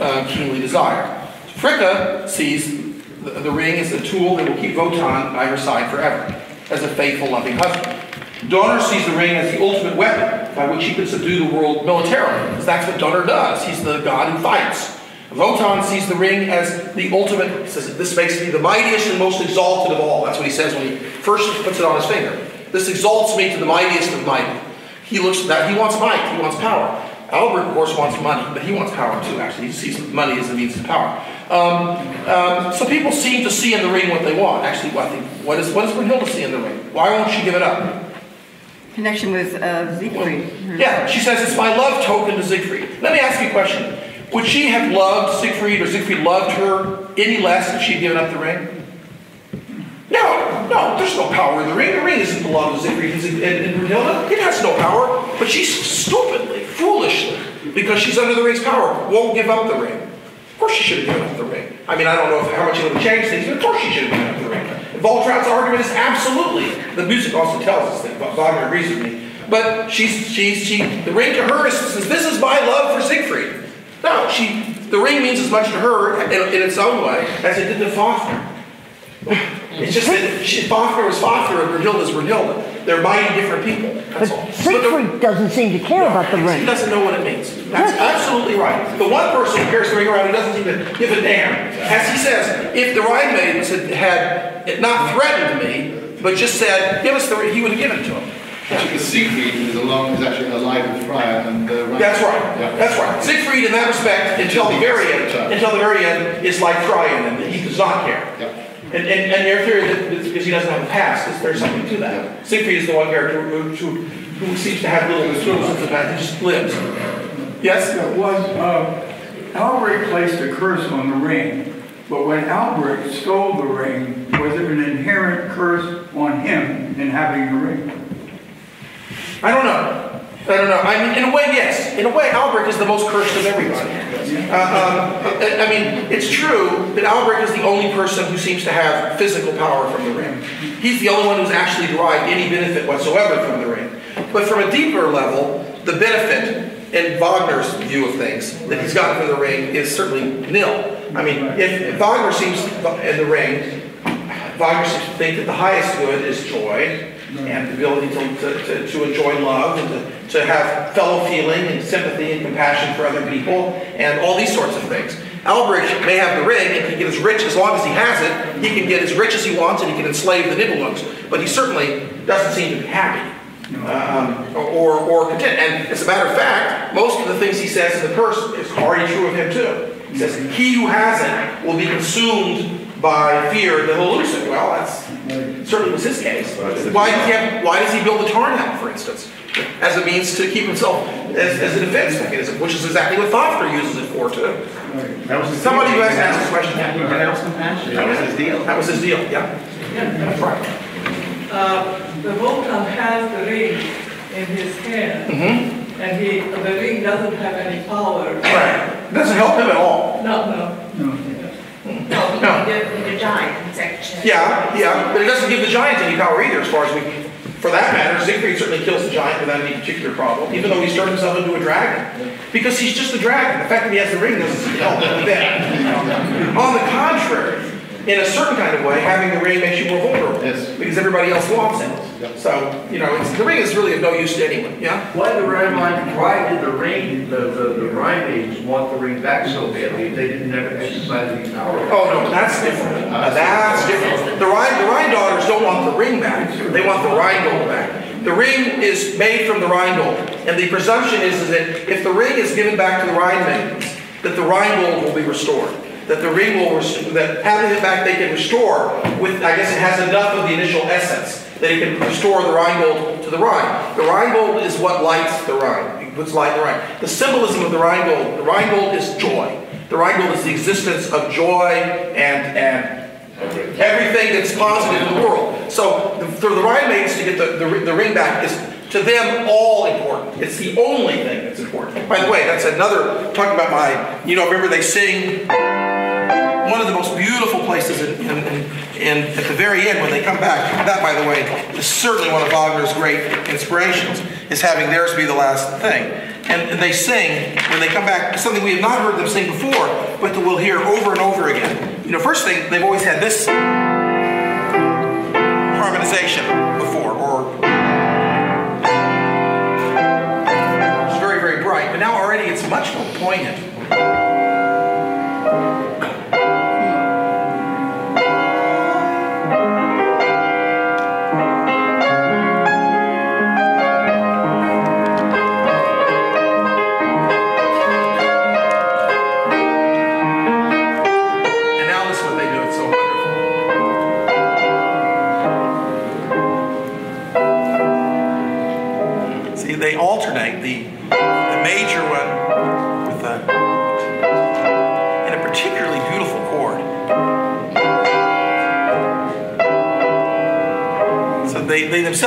uh, keenly desire. Fricka sees the, the ring as a tool that will keep Wotan by her side forever, as a faithful, loving husband. Donner sees the ring as the ultimate weapon by which he can subdue the world militarily, because that's what Donner does. He's the god who fights. Wotan sees the ring as the ultimate, he says, this makes me the mightiest and most exalted of all. That's what he says when he first puts it on his finger. This exalts me to the mightiest of mighty. He looks at that, he wants might, he wants power. Alberich, of course, wants money, but he wants power too, actually. He sees money as a means of power. Um, um, so people seem to see in the ring what they want. Actually, what, think, what, is, what does Brunhilde see in the ring? Why won't she give it up? Connection with uh, Siegfried. Yeah, she says, it's my love token to Siegfried. Let me ask you a question. Would she have loved Siegfried or Siegfried loved her any less if she'd given up the ring? No, no, there's no power in the ring. The ring isn't the love of Siegfried and, and, Brunhilde. It has no power. But she's stupidly, foolishly, because she's under the ring's power, won't give up the ring. Of course she should have given up the ring. I mean, I don't know if, how much it would have changed things, but of course she should have given up the ring. Waltraute's argument is absolutely, the music also tells us that, Wagner agrees with me, but she's, she's, she, the ring to her is, says, this is my love for Siegfried. No, she, the ring means as much to her in, in its own way as it did to Fafner. It's just that she, Fafner was Fafner and Brunhilde is Brunhilde. They're mighty different people. That's all. But Siegfried doesn't seem to care about the ring. He doesn't know what it means. That's absolutely right. The one person who carries the ring around who doesn't seem to give a damn. As he says, if the Rhine maidens had, had not threatened me, but just said, give us the ring, he would have given it to him. Actually, the Siegfried is along is actually allied with Freya and uh, Ragnar. That's right. Yeah. That's right. Siegfried, in that respect, until the very end, until the very end, is like Trion, and he does not care. Yeah. And, and, and your theory that it's because he doesn't have a past, is there's something to that. Siegfried is the one character who, who, who seems to have little tools of the past, he just lives. Yes? It was, uh, Alberich placed a curse on the ring, but when Alberich stole the ring, was it an inherent curse on him in having the ring? I don't know. I don't know. I mean, in a way, yes. In a way, Alberich is the most cursed of everybody. Uh, um, I I mean, it's true that Alberich is the only person who seems to have physical power from the ring. He's the only one who's actually derived any benefit whatsoever from the ring. But from a deeper level, the benefit in Wagner's view of things that he's gotten from the ring is certainly nil. I mean, if, if Wagner seems in the ring, Wagner seems to think that the highest good is joy and the ability to, to, to, enjoy love and to, to have fellow feeling and sympathy and compassion for other people and all these sorts of things. Albrecht may have the ring and can get as rich as long as he has it. He can get as rich as he wants and he can enslave the Nibelungs. But he certainly doesn't seem to be happy um, or, or content. And as a matter of fact, most of the things he says in the curse is already true of him too. He says, he who has it will be consumed by fear that he'll lose it. Well, that's certainly was his case. Why, does he have, why does he build the Tarnhelm, for instance? As a means to keep himself as, as a defense mechanism, which is exactly what Fafner uses it for too. That was Somebody who deal. has asked a question. He denounced compassion. That was his deal. That was his deal, yeah. That's right. Uh, the Wotan has the ring in his hand, Mm-hmm. and he, the ring doesn't have any power. Right. It doesn't help him at all. No, no. No, No. the, the giant section. Yeah, yeah, but it doesn't give the giant any power either, as far as we, can. for that matter. Siegfried certainly kills the giant without any particular problem, even though he's turned himself into a dragon. Because he's just a dragon. The fact that he has the ring doesn't seem help him a bit. On the contrary, in a certain kind of way, having the ring makes you more vulnerable. Yes. Because everybody else wants it. So, you know, it's, the ring is really of no use to anyone, yeah? Why the Rhine why did the ring, the, the, the Rhine maidens want the ring back so badly if they didn't ever exercise any power? Oh, no, that's different. Uh, that's different. The Rhine, the Rhine daughters don't want the ring back. They want the Rheingold back. The ring is made from the Rheingold. And the presumption is, is that if the ring is given back to the Rhine maidens, that the Rheingold will be restored. That the ring will, that having it back they can restore with, I guess it has enough of the initial essence that it can restore the Rheingold to the Rhine. The Rheingold is what lights the Rhine. It puts light in the Rhine. The symbolism of the Rheingold, the Rheingold is joy. The Rheingold is the existence of joy and, and everything that's positive in the world. So the- for the Rhine maidens to get the, the, the ring back is to them all important. It's the only thing that's important. By the way, that's another, talking about my, you know, remember they sing one of the most beautiful places in at the very end when they come back. That, by the way, is certainly one of Wagner's great inspirations, is having theirs be the last thing. And, and they sing, when they come back, something we have not heard them sing before, but that we'll hear over and over again. You know, first thing, they've always had this harmonization before, or it's very, very bright, but now already it's much more poignant.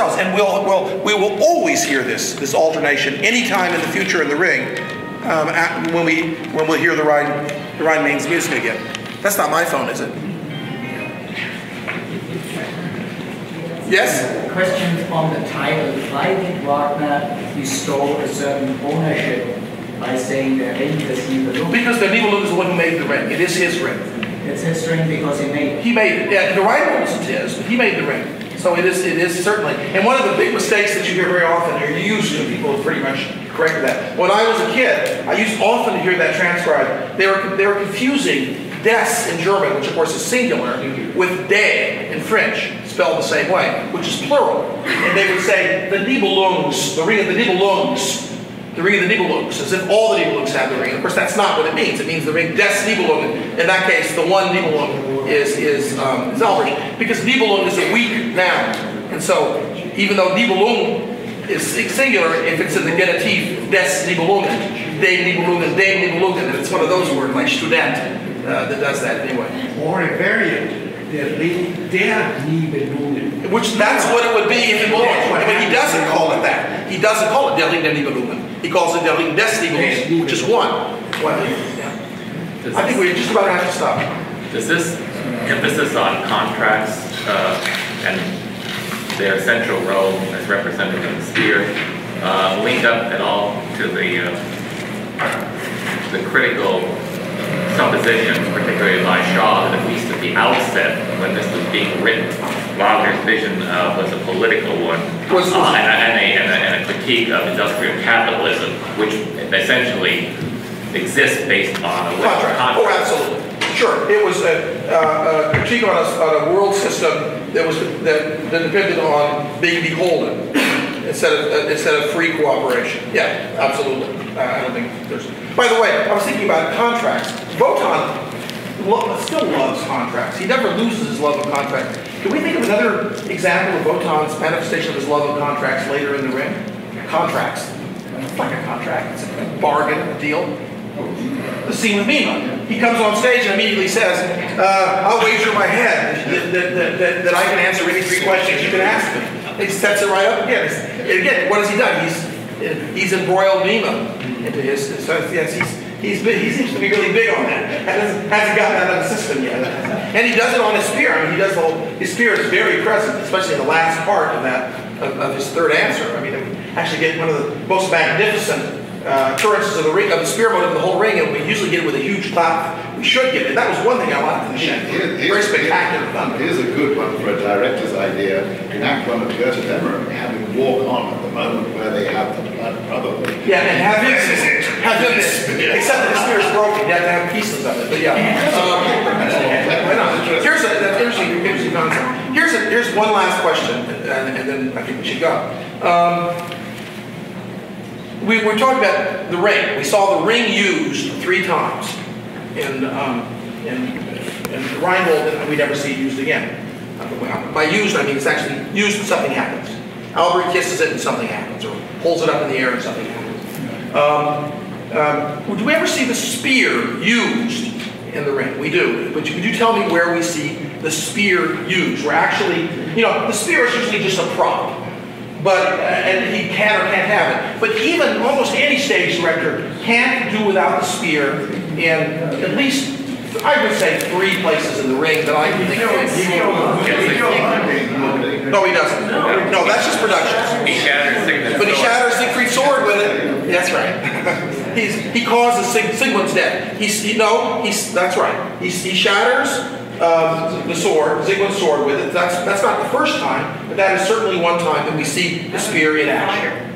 Themselves, and we'll, we'll, we will always hear this, this alternation anytime in the future in the ring um, at, when, we, when we'll hear the Rhine, the Rhine music again. That's not my phone, is it? Yes? Question on the title. Why did Wagner bestow a certain ownership by saying the ring is Nibelung? Because the Nibelung is the one who made the ring. It is his ring. It's his ring because he made it. He made it. Yeah, the Rhine wasn't his, but he made the ring. So it is, it is certainly. And one of the big mistakes that you hear very often, or to, people have pretty much corrected that. When I was a kid, I used often to hear that transcribed. They were, they were confusing des in German, which of course is singular, with de in French, spelled the same way, which is plural. And they would say the Nibelungs, the ring of the Nibelungs, the ring of the Nibelungs, as if all the Nibelungs have the ring. Of course, that's not what it means. It means the ring des Nibelung. In that case, the one Nibelung is is um, is Alberich, because Nibelung is a weak noun, and so even though Nibelung is singular, if it's in the genitive des Nibelungen, de Nibelungen, de Nibelungen, and it's one of those words like student uh, that does that anyway. Or a variant. Which that's what it would be if it belonged. But he doesn't call it that. He doesn't call it Der Nibelungen. He calls it Der Ring des Nibelungen, which is one. One. Yeah. I think we're just about have to stop. Does this emphasis on contracts uh, and their central role as represented in the spear uh, link up at all to the uh, the critical suppositions, particularly by Shaw, that at least at the outset, when this was being written, Wagner's vision uh, was a political one, Was- uh, and, a, and, a, and, a, and a critique of industrial capitalism, which essentially exists based on a Contract. Oh, absolutely. Sure. It was a, uh, a critique on a, on a world system that was that, that depended on being beholden instead of uh, instead of free cooperation. Yeah, absolutely. Uh, I don't think there's. By the way, I was thinking about contracts. Wotan lo- still loves contracts. He never loses his love of contracts. Can we think of another example of Wotan's manifestation of his love of contracts later in the ring? Contracts. Like a contract. It's a bargain, a deal. The scene with Mime. He comes on stage and immediately says, uh, I'll wager my head that, that, that, that, I can answer any three questions you can ask me. He sets it right up again. Again, what has he done? He's, he's embroiled Mime into his, so yes, he's, he's big, he seems to be really big on that. Hasn't, hasn't gotten out of the system yet. And he does it on his spear. I mean, he does the whole, his spear is very present, especially in the last part of that, of, of his third answer. I mean, actually get one of the most magnificent uh, occurrences of the ring, of the spear motive in the whole ring, and we usually get it with a huge clap. We should get it. That was one thing I liked in the show. Very spectacular thunder. Here's a good one for a director's idea. Enact One of Götterdämmer, have him walk on at the moment where they have the blood brotherhood. Yeah, and have him, have him, except that the spear is broken, you have to have pieces of it, but yeah. Um, why not? Here's a, that's interesting, interesting concept. Here's a, here's one last question, and, and then I think we should go. Um, we were talking about the ring. We saw the ring used three times in, um, in, in Rheingold, and we never see it used again. By used, I mean it's actually used and something happens. Alberich kisses it and something happens, or holds it up in the air and something happens. Um, um, do we ever see the spear used in the ring? We do. But could you tell me where we see the spear used? We're actually, you know, the spear is usually just a prop but and he can or can't have it. But even almost any stage director can't do without the spear in at least I would say three places in the ring that I can think of. No, he doesn't. No, that's just production. He shatters Siegmund's But he sword. shatters Siegfried's sword with it. That's right. He's, he causes Sig, Siegmund's death. He's, he, no, he's, that's right. He's, he shatters um, the sword, Siegmund's sword with it. That's, that's not the first time, but that is certainly one time that we see the spear in action.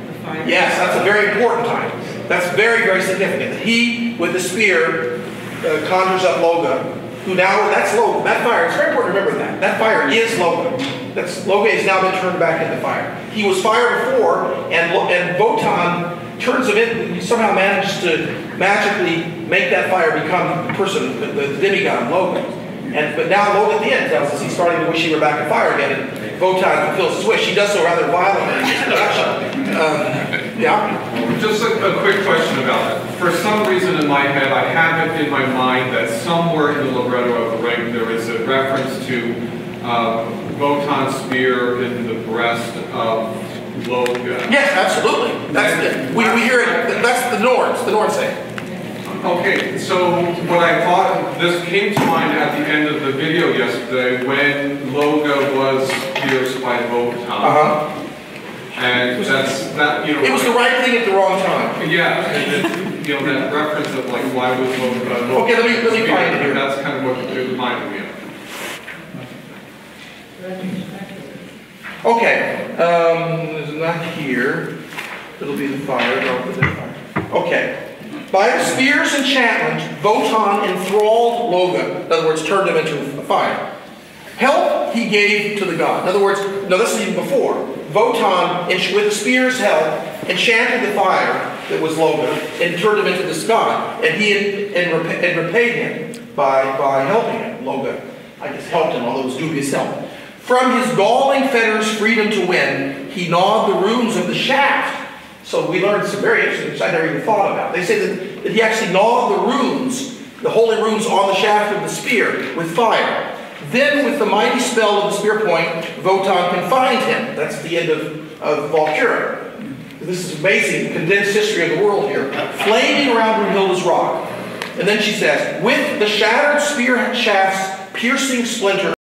Yes, that's a very important time. That's very, very significant. He, with the spear, uh, conjures up Loge, who now, that's Loge. That fire, it's very important to remember that. That fire is Loge. That's, Loge has now been turned back into fire. He was fire before, and, and Wotan turns him in, somehow manages to magically make that fire become the person, the, the demigod Loge. And, but now Loge at the end tells us he's starting to wish he were back in fire again, and Wotan fulfills his wish. He does so rather violently in his production. Um, yeah, Just a, a quick question about it. For some reason in my head, I have it in my mind that somewhere in the libretto of the ring, there is a reference to, uh, Wotan spear in the breast of Loge. Yes, absolutely. That's the, we, we hear it, that's the Norns, the Norns say. Okay, so what I thought, this came to mind at the end of the video yesterday when Loge was pierced by Wotan. Uh-huh. And that's, that, you know. It was the right thing at the wrong time. Yeah, and it, you know, that reference of like, why was Loge. uh, Okay, let me- let me find it here. That's kind of what it reminded me of. Okay, um, it's not here. It'll be the fire, no, it'll be the fire. Okay. By the spear's enchantment, Wotan enthralled Loge. In other words, turned him into a fire. Help he gave to the god. In other words, no, this is even before. Wotan, with the spear's help, enchanted the fire that was Loge and turned him into this god. And he en- repa- and repaid him by, by helping him. Loge, I guess, helped him, although it was dubious help. From his galling fetters, freedom to win, he gnawed the runes of the shaft. So we learned some very interesting, which I never even thought about. They say that, that he actually gnawed the runes, the holy runes on the shaft of the spear with fire. Then, with the mighty spell of the spear point, Wotan confined him. That's the end of, of Walküre. This is amazing, condensed history of the world here. Flaming around Brünnhilde's rock. And then she says, with the shattered spear shaft's piercing splinter